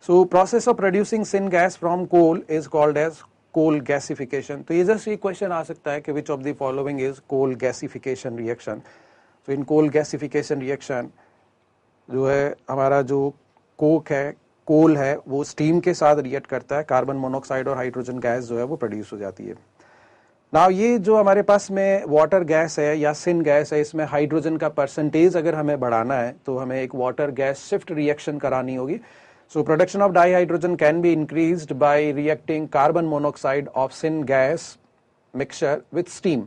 so process of producing syngas from coal is called as coal gasification तो ये just ये question आ सकता है कि which of the following is coal gasification reaction so in coal gasification reaction जो है हमारा जो कोक है कोल है, वो स्टीम के साथ रिएक्ट करता है कार्बन मोनोक्साइड और हाइड्रोजन गैस जो है वो प्रोड्यूस हो जाती है। ना ये जो हमारे पास में वाटर गैस है या सिन गैस है, इसमें हाइड्रोजन का परसेंटेज अगर हमें बढ़ाना है तो हमें एक वाटर गैस शिफ्ट रिएक्शन करानी होगी। So production of dihydrogen can be increased by reacting carbon monoxide of syngas mixture with steam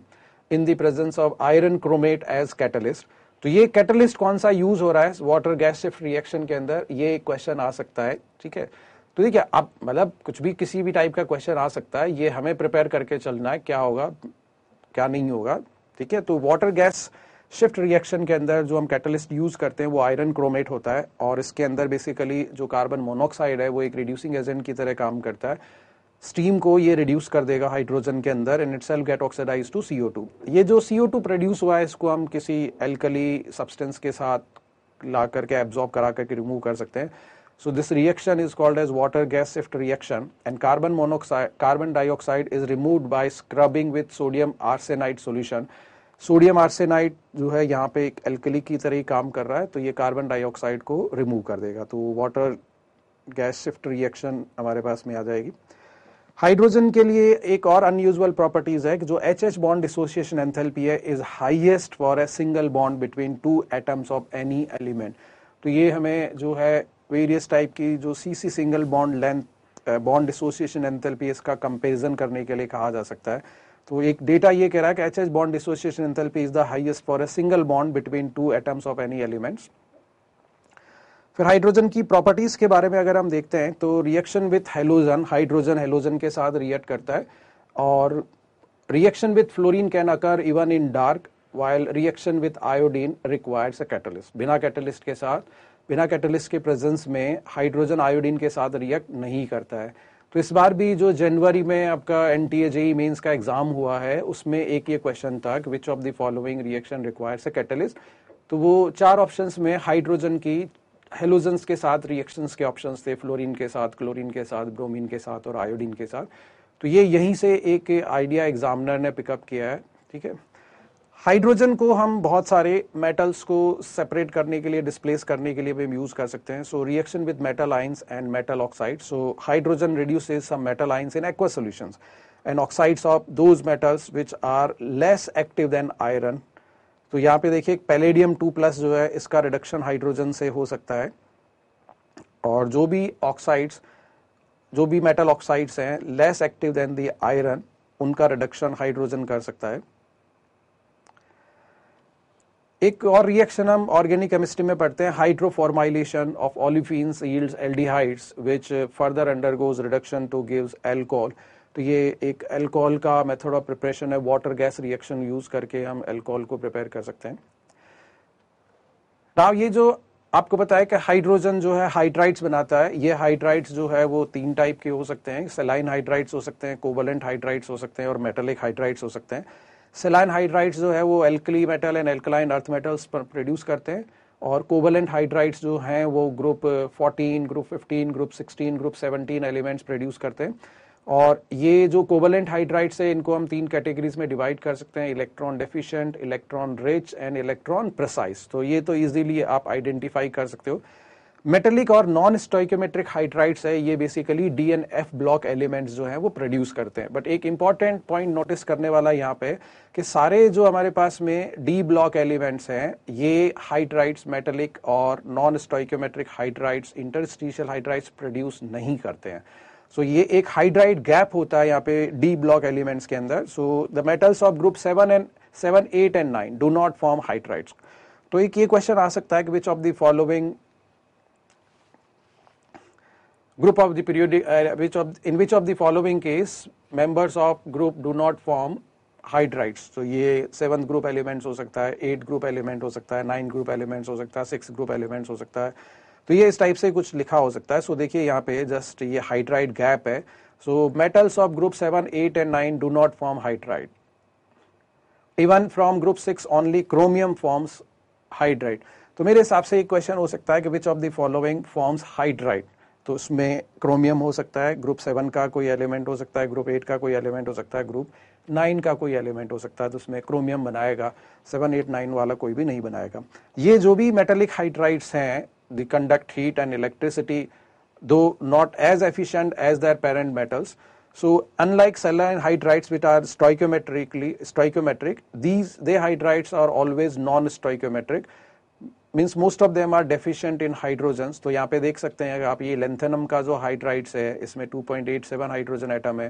in the presence of iron chromate as catalyst तो ये कैटलिस्ट कौन सा यूज़ हो रहा है? वाटर गैस शिफ्ट रिएक्शन के अंदर ये क्वेश्चन आ सकता है, ठीक है? तो देखिए, अब मतलब कुछ भी किसी भी टाइप का क्वेश्चन आ सकता है, ये हमें प्रिपेयर करके चलना है, क्या होगा, क्या नहीं होगा, ठीक है? तो वाटर गैस शिफ्ट रिएक्शन के अंदर जो हम कैटलिस्ट यूज़ करते हैं, वो आयरन क्रोमेट होता है और इसके अंदर बेसिकली जो कार्बन मोनोक्साइड है, वो एक रिड्यूसिंग एजेंट की तरह काम करता है। स्टीम को ये रिड्यूस कर देगा हाइड्रोजन के अंदर and itself get oxidise to CO two ये जो सीओ टू प्रोड्यूस हुआ है, इसको हम किसी एल्कली सब्सटेंस के साथ ला करके एब्जॉर्ब करा करके रिमूव कर सकते हैं। So this reaction is called as water gas shift reaction and carbon monoxide, carbon dioxide is removed by scrubbing with sodium arsenide solution. Sodium arsenide जो है, यहाँ पे एक एल्कली की तरह ही काम कर रहा है तो ये कार्बन डाइऑक्साइड को रिमूव कर देगा। तो वाटर गैस शिफ्ट रिएक्शन हमारे पास में आ जाएगी। हाइड्रोजन के लिए एक और अनयूजल प्रॉपर्टीज़ है कि जो H H bond dissociation enthalpy है is highest for a single bond between two atoms of any element तो ये हमें जो है वेरियस टाइप की जो C C single bond length bond dissociation enthalpy इसका कंपेरिजन करने के लिए कहा जा सकता है। तो एक डेटा ये कह रहा है कि H H bond dissociation enthalpy is the highest for a single bond between two atoms of any elements फिर हाइड्रोजन की प्रॉपर्टीज़ के बारे में अगर हम देखते हैं तो reaction with halogen hydrogen halogen के साथ रिएक्ट करता है और reaction with fluorine can occur even in dark while reaction with iodine requires a catalyst बिना कैटलिस्ट के साथ, बिना कैटलिस्ट के प्रेजेंस में हाइड्रोजन आयोडीन के साथ रिएक्ट नहीं करता है। तो इस बार भी जो जनवरी में आपका एन टी ए मेन्स का एग्ज़ाम हुआ है, उसमें एक ये क्वेश्चन था which of the following reaction requires a catalyst तो वो चार ऑप्शंस में हाइड्रोजन की हेलोजन्स के साथ रिएक्शंस के ऑप्शंस थे फ्लोरीन के साथ क्लोरीन के साथ ब्रोमीन के साथ और आयोडीन के साथ। तो ये यहीं से एक आइडिया एग्जामिनर ने पिकअप किया है, ठीक है? हाइड्रोजन को हम बहुत सारे मेटल्स को सेपरेट करने के लिए डिस्प्लेस करने के लिए भी यूज़ कर सकते हैं। So reaction with metal ions and metal oxide so hydrogen reduces some metal ions in aqua solutions and oxides of those metals which are less active than iron तो यहाँ पे देखिए पैलेडियम टू प्लस जो है, इसका reduction hydrogen से हो सकता है। और जो भी ऑक्साइड्स जो भी मेटल ऑक्साइड्स हैं less active than the iron उनका रिडक्शन हाइड्रोजन कर सकता है। एक और रिएक्शन हम ऑर्गेनिक केमिस्ट्री में पढ़ते हैं hydroformylation of olefins yields aldehydes which further undergoes reduction to gives alcohol तो ये एक एल्कोहल का मेथड ऑफ़ प्रिपरेशन है वाटर गैस रिएक्शन यूज़ करके हम एल्कोहल को प्रिपेयर कर सकते हैं। ये जो आपको पता है कि हाइड्रोजन जो है हाइड्राइड्स बनाता है ये हाइड्राइड्स जो है वो तीन टाइप के हो सकते हैं। सेलाइन हाइड्राइड्स हो सकते हैं कोवलेंट हाइड्राइड्स हो सकते हैं और मेटेलिक हाइड्राइड्स हो सकते हैं। सेलाइन हाइड्राइड्स जो है वो alkali metal and alkaline earth metals पर प्रोड्यूस करते हैं और कोवलेंट हाइड्राइड्स जो हैं वो group 14, group 15, group 16, group 17 elements produce करते हैं। और ये जो कोवलेंट हाइड्राइड्स है इनको हम तीन कैटेगरीज में डिवाइड कर सकते हैं electron deficient electron rich and electron precise तो ये तो इजीली आप आइडेंटिफाई कर सकते हो। मेटेलिक और नॉन स्टोइकोमेट्रिक हाइड्राइड्स है, ये basically D and F block elements जो है, वो प्रोड्यूस करते हैं। बट एक इंपॉर्टेंट पॉइंट नोटिस करने वाला यहाँ पे कि सारे जो हमारे पास में डी ब्लॉक एलिमेंट्स हैं, ये हाइड्राइड्स मेटेलिक और non stoichiometric hydrides interstitial hydrides produce नहीं करते हैं। सो ये एक हाइड्राइड गैप होता है यहाँ पे डी ब्लॉक एलिमेंट्स के अंदर. So the metals of group seven and seven eight and nine do not form hydrides तो एक ये क्वेश्चन आ सकता है कि which of the following group of the periodic uh, which of in which of following case members of group do not form hydrides तो ये seventh group elements हो सकता है एट ग्रुप एलिमेंट हो सकता है नाइन ग्रुप एलिमेंट्स हो सकता है सिक्स ग्रुप एलिमेंट्स हो सकता है. तो ये इस टाइप से कुछ लिखा हो सकता है। सो देखिए यहाँ पे जस्ट ये हाइड्राइड गैप है। So metals of group seven eight and nine do not form hydride even from group six only chromium forms hydride तो मेरे हिसाब से एक क्वेश्चन हो सकता है कि which of the following forms hydride तो उसमें क्रोमियम हो सकता है ग्रुप सेवन का कोई एलिमेंट हो सकता है ग्रुप एट का कोई एलिमेंट हो सकता है ग्रुप नाइन का कोई एलिमेंट हो सकता है तो उसमें क्रोमियम बनाएगा। सेवन एट नाइन वाला कोई भी नहीं बनाएगा। ये जो भी मेटेलिक हाइड्राइड्स हैं the conduct heat and electricity do not as efficient as their parent metals so unlike saline hydrides which are stoichiometrically stoichiometric these they hydrides are always non stoichiometric means most of them are deficient in hydrogens तो यहाँ पे देख सकते हैं आप ये lanthanum का जो हाइड्राइड्स है इसमें 2.87 हाइड्रोजन एटम है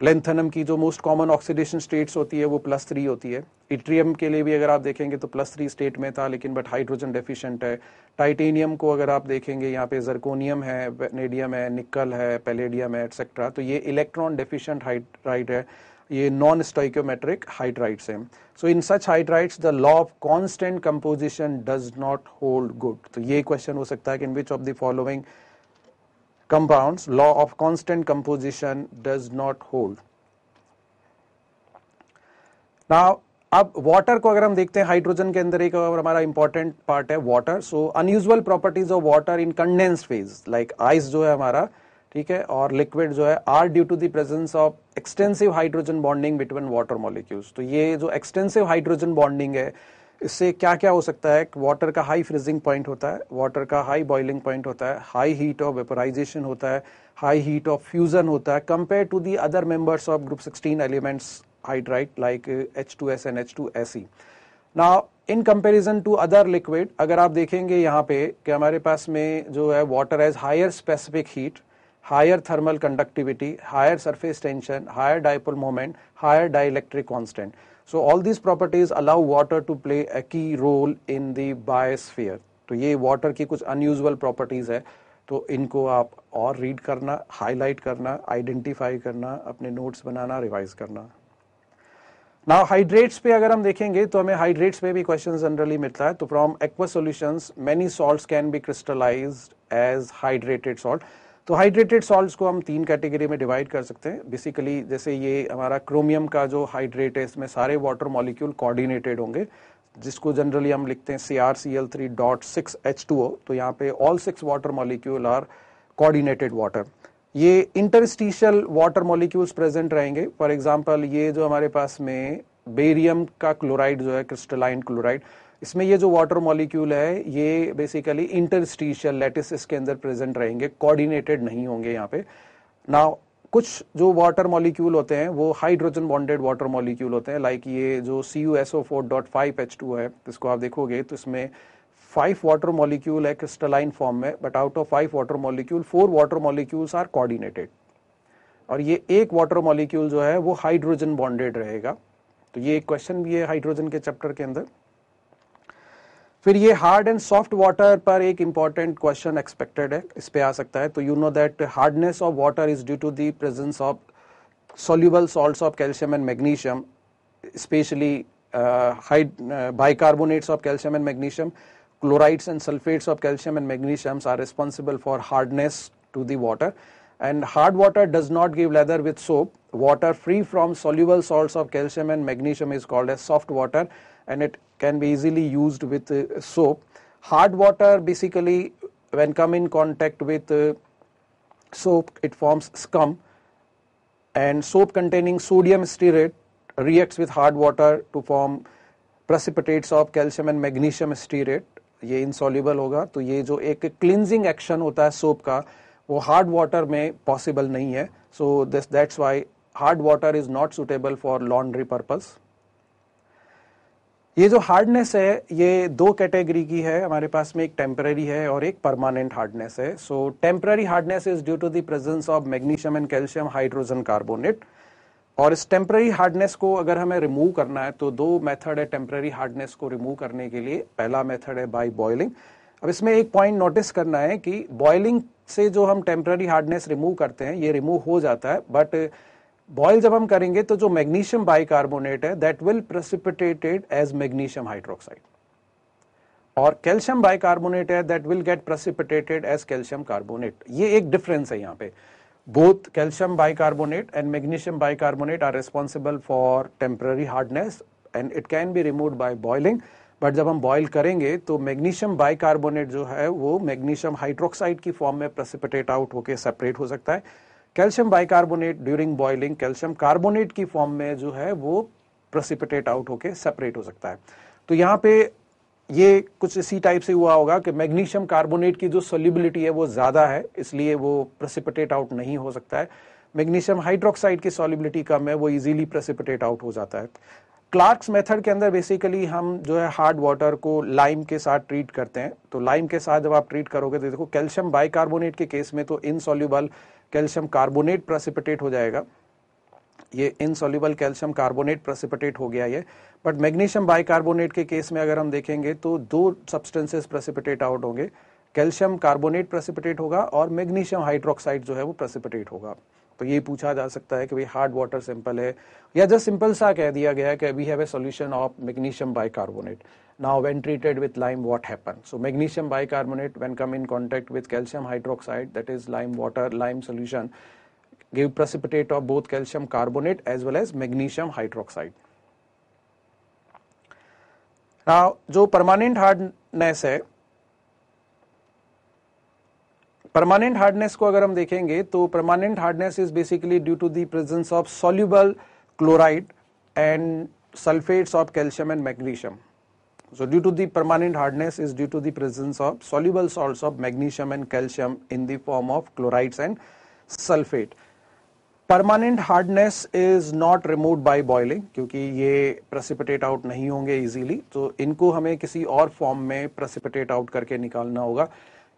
लेंथेनम की जो मोस्ट कॉमन ऑक्सीडेशन स्टेट्स होती है, वो प्लस थ्री होती है। इट्रियम के लिए भी अगर आप देखेंगे तो प्लस थ्री स्टेट में था, लेकिन बट हाइड्रोजन डेफिशिएंट है। टाइटेनियम को अगर आप देखेंगे, यहाँ पे जर्कोनियम है वेनेडियम है निकल है पेलेडियम है एक्सेट्रा तो ये इलेक्ट्रॉन डेफिशिएंट हाइड्राइड है। ये नॉन स्टोइकोमेट्रिक हाइड्राइड्स हैं। So in such hydrides the law of constant composition does not hold good तो ये क्वेश्चन हो सकता है कि in which of the following compounds law of constant composition does not hold now अब water को अगर हम देखते हैं हाइड्रोजन के अंदर एक और हमारा इंपॉर्टेंट पार्ट है water so unusual properties of water in condense phase like ice जो है हमारा, ठीक है, और लिक्विड जो है are due to the presence of extensive hydrogen bonding between water molecules तो ये जो एक्सटेंसिव हाइड्रोजन बॉन्डिंग है इससे क्या क्या हो सकता है वाटर का हाई फ्रीजिंग पॉइंट होता है वाटर का हाई बॉइलिंग पॉइंट होता है हाई हीट ऑफ़ वेपराइजेशन होता है हाई हीट ऑफ़ फ्यूजन होता है compare to the other members of group 16 elements hydride like H two S and H two S E now in comparison to other liquid अगर आप देखेंगे यहाँ पे कि हमारे पास में जो है water as higher specific heat higher thermal conductivity higher surface tension higher dipole moment, higher dielectric constant. So all these properties allow water to play a key role in the biosphere. तो ये water की कुछ unusual properties है। तो इनको आप और read करना हाईलाइट करना आइडेंटिफाई करना, अपने नोट्स बनाना रिवाइज करना। ना हाइड्रेट्स पे अगर हम देखेंगे तो हमें हाइड्रेट्स पे भी क्वेश्चन जनरली मिलता है। तो from aqua solutions many salts can be crystallised as hydrated salt तो हाइड्रेटेड सॉल्ट्स को हम तीन कैटेगरी में डिवाइड कर सकते हैं। बेसिकली जैसे ये हमारा क्रोमियम का जो हाइड्रेट है, इसमें सारे वाटर मॉलिक्यूल कोऑर्डिनेटेड होंगे, जिसको जनरली हम लिखते हैं C R C L three dot six H two O तो यहाँ पे all six water molecule are coordinated water ये इंटरस्टिशियल वाटर मॉलिक्यूल्स प्रेजेंट रहेंगे। फॉर एग्ज़ाम्पल ये जो हमारे पास में बेरियम का क्लोराइड जो है क्रिस्टलाइन क्लोराइड इसमें ये जो वाटर मॉलिक्यूल है, ये बेसिकली इंटरस्टिशियल लेटिस इसके अंदर प्रेजेंट रहेंगे कोऑर्डिनेटेड नहीं होंगे यहाँ पे। ना कुछ जो वाटर मॉलिक्यूल होते हैं, वो हाइड्रोजन बॉन्डेड वाटर मॉलिक्यूल होते हैं लाइक ये जो C U S O four dot five H two है, इसको आप देखोगे तो इसमें फाइव वाटर मॉलिक्यूल है क्रिस्टलाइन फॉर्म में but out of five water molecule four water molecules are coordinated और ये एक वाटर मॉलिक्यूल जो है, वो हाइड्रोजन बॉन्डेड रहेगा। तो ये एक क्वेश्चन भी है हाइड्रोजन के चैप्टर के अंदर। फिर ये हार्ड एंड सॉफ्ट वाटर पर एक इंपॉर्टेंट क्वेश्चन एक्सपेक्टेड है, इस पे आ सकता है। तो you know that hardness of water is due to the presence of soluble salt of calcium and magnesium specially hide bicarbonates of calcium and magnesium chlorides and sulphates of calcium and magnesium are responsible for hardness to the water and hard water does not give lather with soap water free from soluble salt of calcium and magnesium is called as soft water and it can be easily used with uh, soap. Hard water basically when come in contact with uh, soap it forms scum and soap containing sodium stearate reacts with hard water to form precipitates of calcium and magnesium stearate ये insoluble होगा तो ये जो एक cleansing action होता है soap का वो hard water में possible नहीं है so this that's why hard water is not suitable for laundry purpose ये जो हार्डनेस है, ये दो कैटेगरी की है, हमारे पास में एक टेम्पररी है और एक परमानेंट हार्डनेस है। So temporary hardness is due to the presence of magnesium and calcium hydrogen carbonate और इस टेम्पररी हार्डनेस को अगर हमें रिमूव करना है तो दो मेथड है टेम्पररी हार्डनेस को रिमूव करने के लिए। पहला मेथड है बाय बॉइलिंग अब इसमें एक पॉइंट नोटिस करना है कि बॉइलिंग से जो हम टेम्पररी हार्डनेस रिमूव करते हैं, ये रिमूव हो जाता है बट बॉयल जब हम करेंगे तो जो मैग्नीशियम बाइकार्बोनेट है that will precipitated as magnesium hydroxide और कैल्शियम बाइकार्बोनेट है that will get precipitated as calcium carbonate ये एक डिफरेंस है यहाँ पे. Both calcium bicarbonate and magnesium bicarbonate are responsible for temporary hardness and it can be remove by boiling but जब हम boil करेंगे तो मैग्नीशियम बाइकार्बोनेट जो है, वो मैग्नीशियम हाइड्रोक्साइड की फॉर्म में प्रेसिपिटेट आउट होकर सेपरेट हो सकता है. Calcium bicarbonate during boiling calcium carbonate की फॉर्म में जो है वो प्रेसिपिटेट आउट होके सेपरेट हो सकता है। तो यहाँ पे ये कुछ इसी टाइप से हुआ होगा कि मैग्नीशियम कार्बोनेट की जो सोल्यूबिलिटी है वो ज़्यादा है, इसलिए वो प्रेसिपिटेट आउट नहीं हो सकता है। मैग्नीशियम हाइड्रोक्साइड की सोल्यूबिलिटी कम है, वो इजीली प्रेसिपिटेट आउट हो जाता है। क्लार्क्स मेथड के अंदर बेसिकली हम जो है हार्ड वाटर को लाइम के साथ ट्रीट करते हैं। तो लाइम के साथ जब आप ट्रीट करोगे तो देखो, कैल्शियम बाइकार्बोनेट के केस में तो इनसॉल्यूबल कैल्शियम कार्बोनेट प्रेसिपिटेट हो जाएगा। ये इनसॉल्युबल कैल्शियम कार्बोनेट प्रेसिपिटेट हो गया ये। बट मैग्नीशियम बाइकार्बोनेट के केस में अगर हम देखेंगे तो दो सब्सटेंसेस प्रेसिपिटेट आउट होंगे। कैल्शियम कार्बोनेट प्रेसिपिटेट होगा और मैग्नीशियम हाइड्रोक्साइड जो है वो प्रेसिपिटेट होगा। तो ये पूछा जा सकता है कि भाई हार्ड वाटर सिंपल है या जस्ट सिंपल सा कह दिया गया है कि we have a solution of magnesium bicarbonate now when treated with lime what happen so magnesium bicarbonate when come in contact with calcium hydroxide that is lime water lime solution give precipitate of both calcium carbonate as well as magnesium hydroxide now जो permanent hardness है permanent hardness को अगर हम देखेंगे तो permanent hardness is basically due to the presence of soluble chloride and sulphates of calcium and magnesium So, due to the permanent hardness is due to the presence of soluble salts of magnesium and calcium in the form of chlorides. Permanent hardness is not remove by boiling क्योंकि ये precipitate out नहीं होंगे easily तो इनको हमें किसी और form में प्रेसिपिटेट आउट करके निकालना होगा।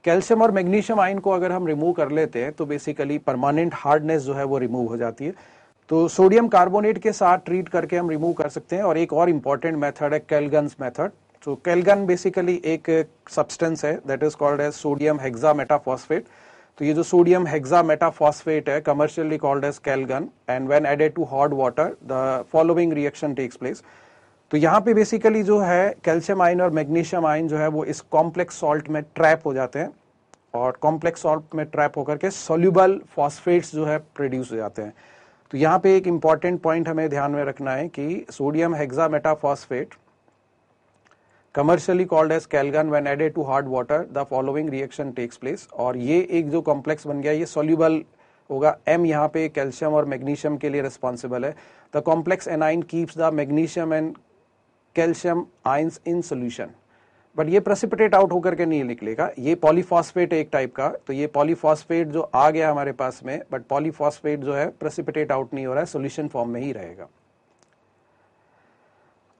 कैल्शियम और मैग्नीशियम आयन को अगर हम रिमूव कर लेते हैं तो बेसिकली परमानेंट हार्डनेस जो है वो रिमूव हो जाती है। तो सोडियम कार्बोनेट के साथ ट्रीट करके हम रिमूव कर सकते हैं, और एक और इंपॉर्टेंट मेथड है कैलगन्स मेथड तो कैलगन बेसिकली एक सब्सटेंस है that is called as sodium hexametaphosphate तो ये जो सोडियम हेक्सा मेटाफॉस्फेट है commercially called as Calgon and when added to hot water the following reaction takes place तो यहाँ पे बेसिकली जो है कैल्शियम आइन और मैग्नीशियम आइन जो है, वो इस कॉम्प्लेक्स सॉल्ट में ट्रैप हो जाते हैं और कॉम्प्लेक्स सॉल्ट में ट्रैप होकर के सोल्यूबल फॉस्फेट्स जो है प्रोड्यूस हो जाते हैं। तो यहाँ पे एक इंपॉर्टेंट पॉइंट हमें ध्यान में रखना है कि sodium hexametaphosphate commercially called as Calgon when added to hard water the following reaction takes place और ये एक जो कॉम्प्लेक्स बन गया, ये सोल्यूबल होगा। एम यहाँ पे कैल्शियम और मैग्नीशियम के लिए रिस्पॉन्सिबल है। The complex anion keeps the magnesium and calcium ions in solution. But ये प्रेसिपिटेट आउट होकर के नहीं निकलेगा। ये पॉलीफॉस्फेट एक टाइप का तो ये पॉलीफॉस्फेट जो आ गया हमारे पास में बट पॉलीफॉस्फेट जो है प्रेसिपिटेट आउट नहीं हो रहा है सोल्यूशन फॉर्म में ही रहेगा।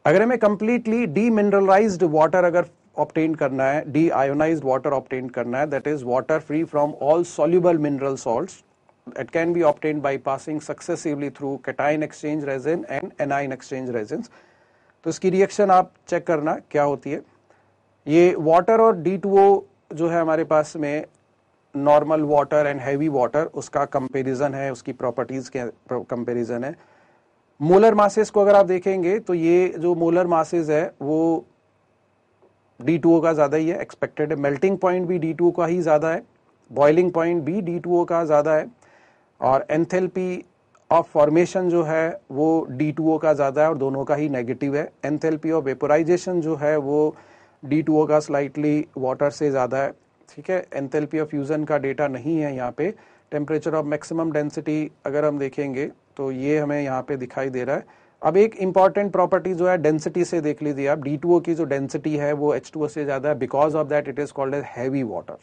अगर हमें कंप्लीटली डी मिनरलाइज्ड वाटर अगर ऑप्टेन करना है डी आयोनाइज वाटर ऑप्टेन करना है that is water free from all soluble mineral salts it can be obtained by passing successively through cation exchange resin and anion exchange resins तो इसकी reaction आप check करना क्या होती है। ये वाटर और डी जो है हमारे पास में normal water and heavy water उसका कंपैरिजन है, उसकी प्रॉपर्टीज़ के कंपैरिजन है। मोलर मासेस को अगर आप देखेंगे तो ये जो मोलर मासेस है, वो डी का ज़्यादा ही है एक्सपेक्टेड है। मेल्टिंग पॉइंट भी डी का ही ज़्यादा है बॉइलिंग पॉइंट भी डी का ज़्यादा है, और एंथेल्पी ऑफ़ फॉर्मेशन जो है, वो डी टू ओ का ज़्यादा है और दोनों का ही नेगेटिव है। एंथेल्पी ऑफ़ वेपोराइजेशन जो है, वो डी टू ओ का स्लाइटली वाटर से ज़्यादा है, ठीक है? एंथेल्पी ऑफ़ फ्यूजन का डेटा नहीं है यहाँ पे। टेम्परेचर ऑफ़ मैक्सिमम डेंसिटी अगर हम देखेंगे तो ये हमें यहाँ पे दिखाई दे रहा है। अब एक इंपॉर्टेंट प्रॉपर्टी जो है डेंसिटी से देख लीजिए आप। डी टू ओ की जो डेंसिटी है, वो एच टू ओ से ज़्यादा है। Because of that it is called as heavy water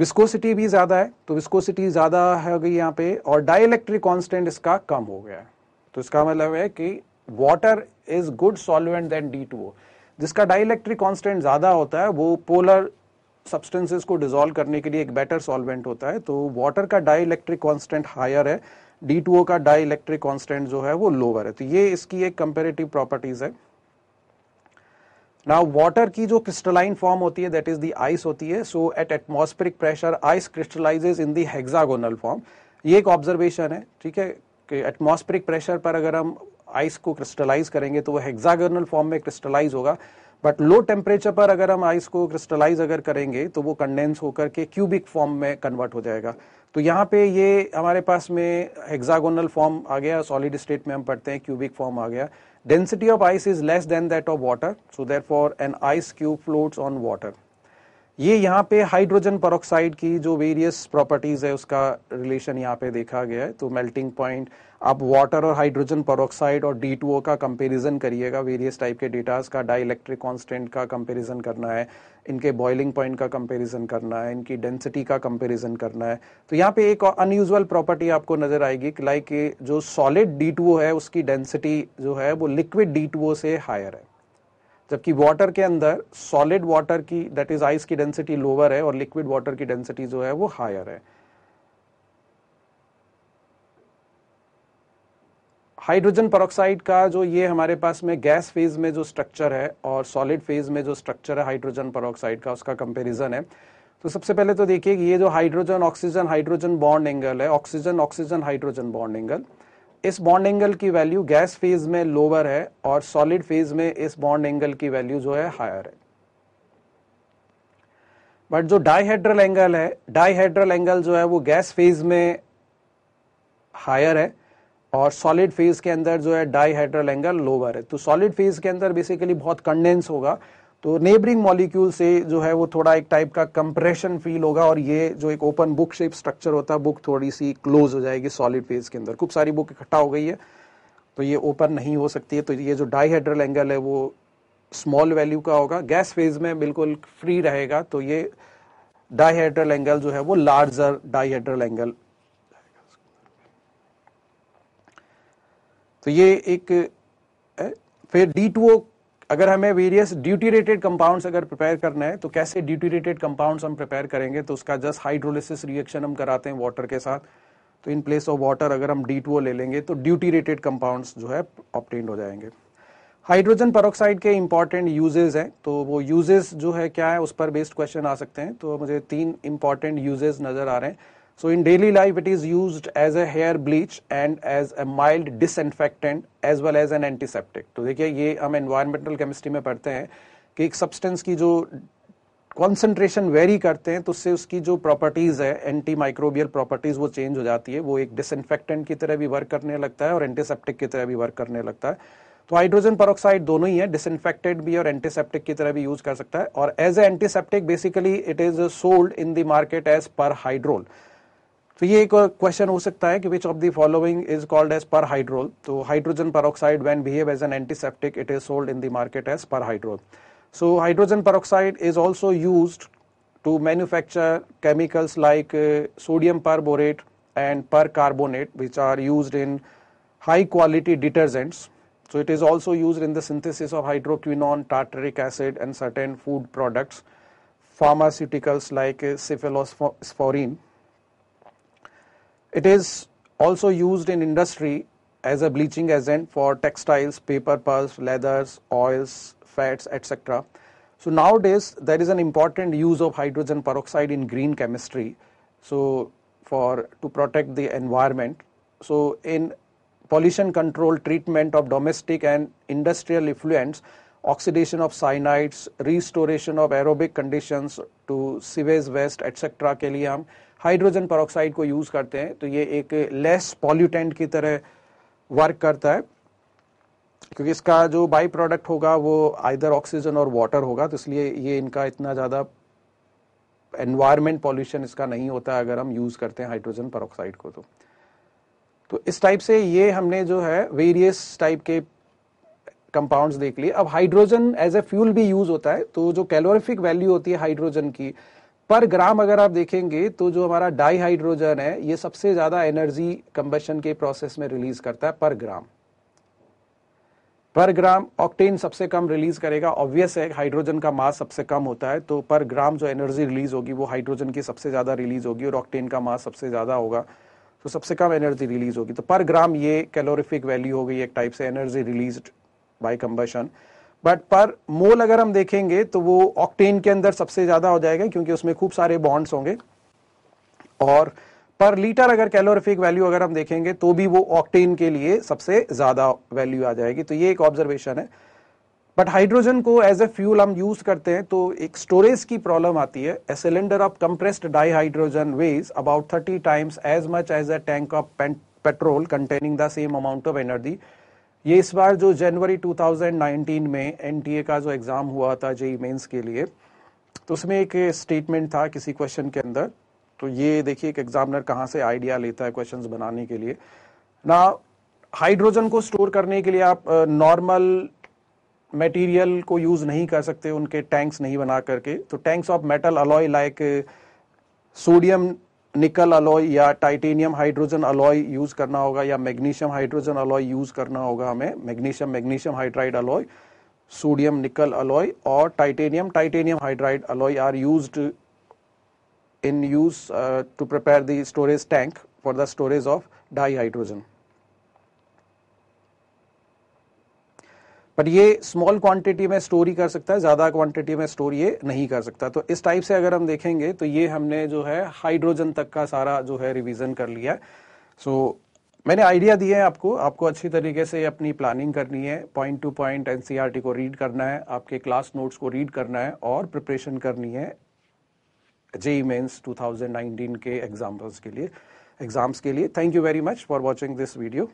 viscosity भी ज़्यादा है तो विस्कोसिटी ज़्यादा है गई यहाँ पे और डाइलेक्ट्रिक कांस्टेंट इसका कम हो गया है। तो इसका मतलब है कि water is good solvent then D two जिसका डाइलेक्ट्रिक कांस्टेंट ज़्यादा होता है, वो पोलर सब्सटेंसेस को डिजोल्व करने के लिए एक बेटर सॉल्वेंट होता है। तो वाटर का डाइलेक्ट्रिक कांस्टेंट हायर है डी टू ओ का डाइलेक्ट्रिक कांस्टेंट जो है, वो लोअर है। तो ये इसकी एक कंपेरेटिव प्रॉपर्टीज़ है। नाउ वाटर की जो क्रिस्टलाइन फॉर्म होती है दैट इज़ दी आइस होती है so at atmospheric pressure ice crystallizes in the hexagonal form ये एक ऑब्जर्वेशन है, ठीक है? कि एटमॉस्फेरिक प्रेशर पर अगर हम आइस को क्रिस्टलाइज करेंगे तो वो हेक्सागोनल फॉर्म में क्रिस्टलाइज होगा. बट लो टेम्परेचर पर अगर हम आइस को क्रिस्टलाइज अगर करेंगे तो वो कंडेंस होकर के क्यूबिक फॉर्म में कन्वर्ट हो जाएगा. तो यहाँ पे ये हमारे पास में हेक्सागोनल फॉर्म आ गया सॉलिड स्टेट में हम पढ़ते हैं क्यूबिक फॉर्म आ गया. Density of ice is less than that of water, so therefore an ice cube floats on water. ये यहाँ पे हाइड्रोजन परोक्साइड की जो वेरियस प्रॉपर्टीज़ है, उसका रिलेशन यहाँ पे देखा गया है। तो मेल्टिंग पॉइंट आप वाटर और हाइड्रोजन परोक्साइड और डी टू ओ का कंपैरिजन करिएगा। वेरियस टाइप के डेटास का डाई इलेक्ट्रिक कॉन्स्टेंट का कंपैरिजन करना है, इनके बॉइलिंग पॉइंट का कंपैरिजन करना है, इनकी डेंसिटी का कंपैरिजन करना है। तो यहाँ पे एक अनयूजुअल प्रॉपर्टी आपको नज़र आएगी लाइक जो सॉलिड डी है, उसकी डेंसिटी जो है, वो लिक्विड डी टू ओ से हायर है। जबकि वाटर के अंदर सॉलिड वाटर की दैट इज़ आइस की डेंसिटी लोअर है और लिक्विड वाटर की डेंसिटी जो है वो हायर है। हाइड्रोजन परऑक्साइड का जो ये हमारे पास में गैस फ़ेज़ में जो स्ट्रक्चर है और सॉलिड फ़ेज़ में जो स्ट्रक्चर है हाइड्रोजन परऑक्साइड का, उसका कंपैरिजन है। तो सबसे पहले तो देखिए ये जो hydrogen oxygen hydrogen bond angle है oxygen oxygen hydrogen bond angle इस बॉन्ड एंगल की वैल्यू गैस फ़ेज़ में लोअर है और सॉलिड फ़ेज़ में इस बॉन्ड एंगल की वैल्यू जो है हायर है। बट जो डाइहेड्रल एंगल है डाइहेड्रल एंगल जो है वो गैस फ़ेज़ में हायर है और सॉलिड फ़ेज़ के अंदर जो है डाइहाइड्रल एंगल लोअर है। तो सॉलिड फ़ेज़ के अंदर बेसिकली बहुत कंडेंस होगा। तो नेबरिंग मॉलिक्यूल से जो है वो थोड़ा एक टाइप का कंप्रेशन फील होगा और ये जो एक ओपन बुक शेप स्ट्रक्चर होता है बुक थोड़ी सी क्लोज हो जाएगी सॉलिड फ़ेज़ के अंदर। खूब सारी बुक इकट्ठा हो गई है तो ये ओपन नहीं हो सकती है। तो ये जो डाइहाइड्रल एंगल है वो स्मॉल वैल्यू का होगा। गैस फ़ेज़ में बिल्कुल फ्री रहेगा तो ये डाइहाइड्रल एंगल जो है वो लार्जर डाइहाइड्रल एंगल तो ये एक फिर डी टू अगर हमें वेरियस ड्यूटीरेटेड कंपाउंड्स अगर प्रिपेयर करना है तो कैसे ड्यूटीरेटेड कंपाउंड्स हम प्रिपेयर करेंगे तो उसका जस्ट हाइड्रोलिसिस रिएक्शन हम कराते हैं वाटर के साथ। तो इन प्लेस ऑफ़ वाटर अगर हम डी ले लेंगे तो ड्यूटीरेटेड कंपाउंड्स जो है ऑप्टेन हो जाएँगे। हाइड्रोजन परोक्साइड के इंपॉर्टेंट यूजेस हैं तो वो यूजेस जो है क्या है, उस पर बेस्ड क्वेश्चन आ सकते हैं। तो मुझे तीन इंपॉर्टेंट यूजेस नज़र आ रहे हैं। So in daily life, it is used as a hair bleach and as a mild disinfectant as well as an antiseptic. तो देखिए ये हम environmental chemistry में पढ़ते हैं कि एक substance की जो कॉन्सेंट्रेशन वेरी करते हैं तो उससे उसकी जो प्रॉपर्टीज़ है एंटी माइक्रोबियल प्रॉपर्टीज़ वो चेंज हो जाती है। वो एक डिसइनफेक्टेंट की तरह भी वर्क करने लगता है और एंटीसेप्टिक की तरह भी वर्क करने लगता है। तो हाइड्रोजन परोक्साइड दोनों ही है डिसइनफेक्टेड भी और एंटीसेप्टिक की तरह भी यूज़ कर सकता है। और as a antiseptic basically it is sold in the market as perhydrol तो ये एक क्वेश्चन हो सकता है कि which of the following is called as perhydrol तो hydrogen peroxide when behave as an antiseptic it is sold in the market as perhydrol so hydrogen peroxide is also used to manufacture chemicals like uh, sodium perborate and percarbonate which are used in high quality detergents so it is also used in the synthesis of hydroquinone tartaric acid and certain food products pharmaceuticals like uh, cephalosporin it is also used in industry as a bleaching agent for textiles, paper pulps, leathers, oils, fats, etc. So nowadays there is an important use of hydrogen peroxide in green chemistry. So for to protect the environment. So in pollution control treatment of domestic and industrial effluents, oxidation of cyanides, restoration of aerobic conditions to sewage waste etc. के लिए हम hydrogen peroxide को use करते हैं तो ये एक less pollutant की तरह वर्क करता है। क्योंकि इसका जो बाई प्रोडक्ट होगा, वो आइदर ऑक्सीजन और वाटर होगा तो इसलिए ये इनका इतना ज़्यादा एनवायरमेंट पॉल्यूशन इसका नहीं होता अगर हम यूज़ करते हैं हाइड्रोजन पर को तो। तो इस टाइप से ये हमने जो है वेरियस टाइप के कंपाउंड्स देख लिए। अब हाइड्रोजन एज ए फ्यूल भी यूज़ होता है तो जो कैलोरिफिक वैल्यू होती है हाइड्रोजन की पर ग्राम अगर आप देखेंगे तो जो हमारा डाई हाइड्रोजन है, ये सबसे ज़्यादा एनर्जी कंबशन के प्रोसेस में रिलीज़ करता है per gram. Per gram octane सबसे कम रिलीज़ करेगा ऑब्वियस है हाइड्रोजन का मास सबसे कम होता है तो पर ग्राम जो एनर्जी रिलीज़ होगी, वो हाइड्रोजन की सबसे ज़्यादा रिलीज़ होगी और ऑक्टेन का मास सबसे ज़्यादा होगा तो सबसे कम एनर्जी रिलीज़ होगी। तो पर ग्राम ये कैलोरिफिक वैल्यू हो गई एक टाइप से energy release by combustion but per mole अगर हम देखेंगे तो वो ऑक्टेन के अंदर सबसे ज़्यादा हो जाएगा, क्योंकि उसमें खूब सारे बॉन्ड्स होंगे। और पर लीटर अगर कैलोरिफिक वैल्यू अगर हम देखेंगे तो भी वो ऑक्टेन के लिए सबसे ज़्यादा वैल्यू आ जाएगी। तो ये एक ऑब्जर्वेशन है। बट हाइड्रोजन को एज ए फ्यूल हम यूज़ करते हैं तो एक स्टोरेज की प्रॉब्लम आती है। A cylinder of compressed dihydrogen weighs about thirty times as much as a tank of petrol containing the same amount of energy ये इस बार जो जनवरी 2019 में एनटीए का जो एग्ज़ाम हुआ था जेई मेंस के लिए तो उसमें एक स्टेटमेंट था किसी क्वेश्चन के अंदर। तो ये देखिए एक एग्जामिनर कहाँ से आइडिया लेता है क्वेश्चंस बनाने के लिए। ना हाइड्रोजन को स्टोर करने के लिए आप नॉर्मल मटेरियल को यूज़ नहीं कर सकते, उनके टैंक्स नहीं बना करके। तो tanks of metal alloy like sodium nickel alloy या टाइटेनियम हाइड्रोजन अलॉय यूज़ करना होगा या मैग्नीशियम हाइड्रोजन अलॉय यूज़ करना होगा हमें magnesium magnesium hydride alloy, sodium nickel alloy और titanium titanium hydride alloy are used in use to prepare prepare the storage tank for the storage of dihydrogen. But ये small quantity में store ही कर सकता है ज़्यादा क्वांटिटी में store ये नहीं कर सकता। तो इस टाइप से अगर हम देखेंगे तो ये हमने जो है हाइड्रोजन तक का सारा जो है रिवीजन कर लिया सो so, मैंने आइडिया दिया है आपको आपको अच्छी तरीके से अपनी प्लानिंग करनी है पॉइंट टू पॉइंट एनसीईआरटी को रीड करना है आपके क्लास नोट्स को रीड करना है और प्रिपरेशन करनी है जेई मेंस 2019 के एग्जाम्पल्स के लिए। एग्ज़ाम्स के लिए thank you very much for watching this video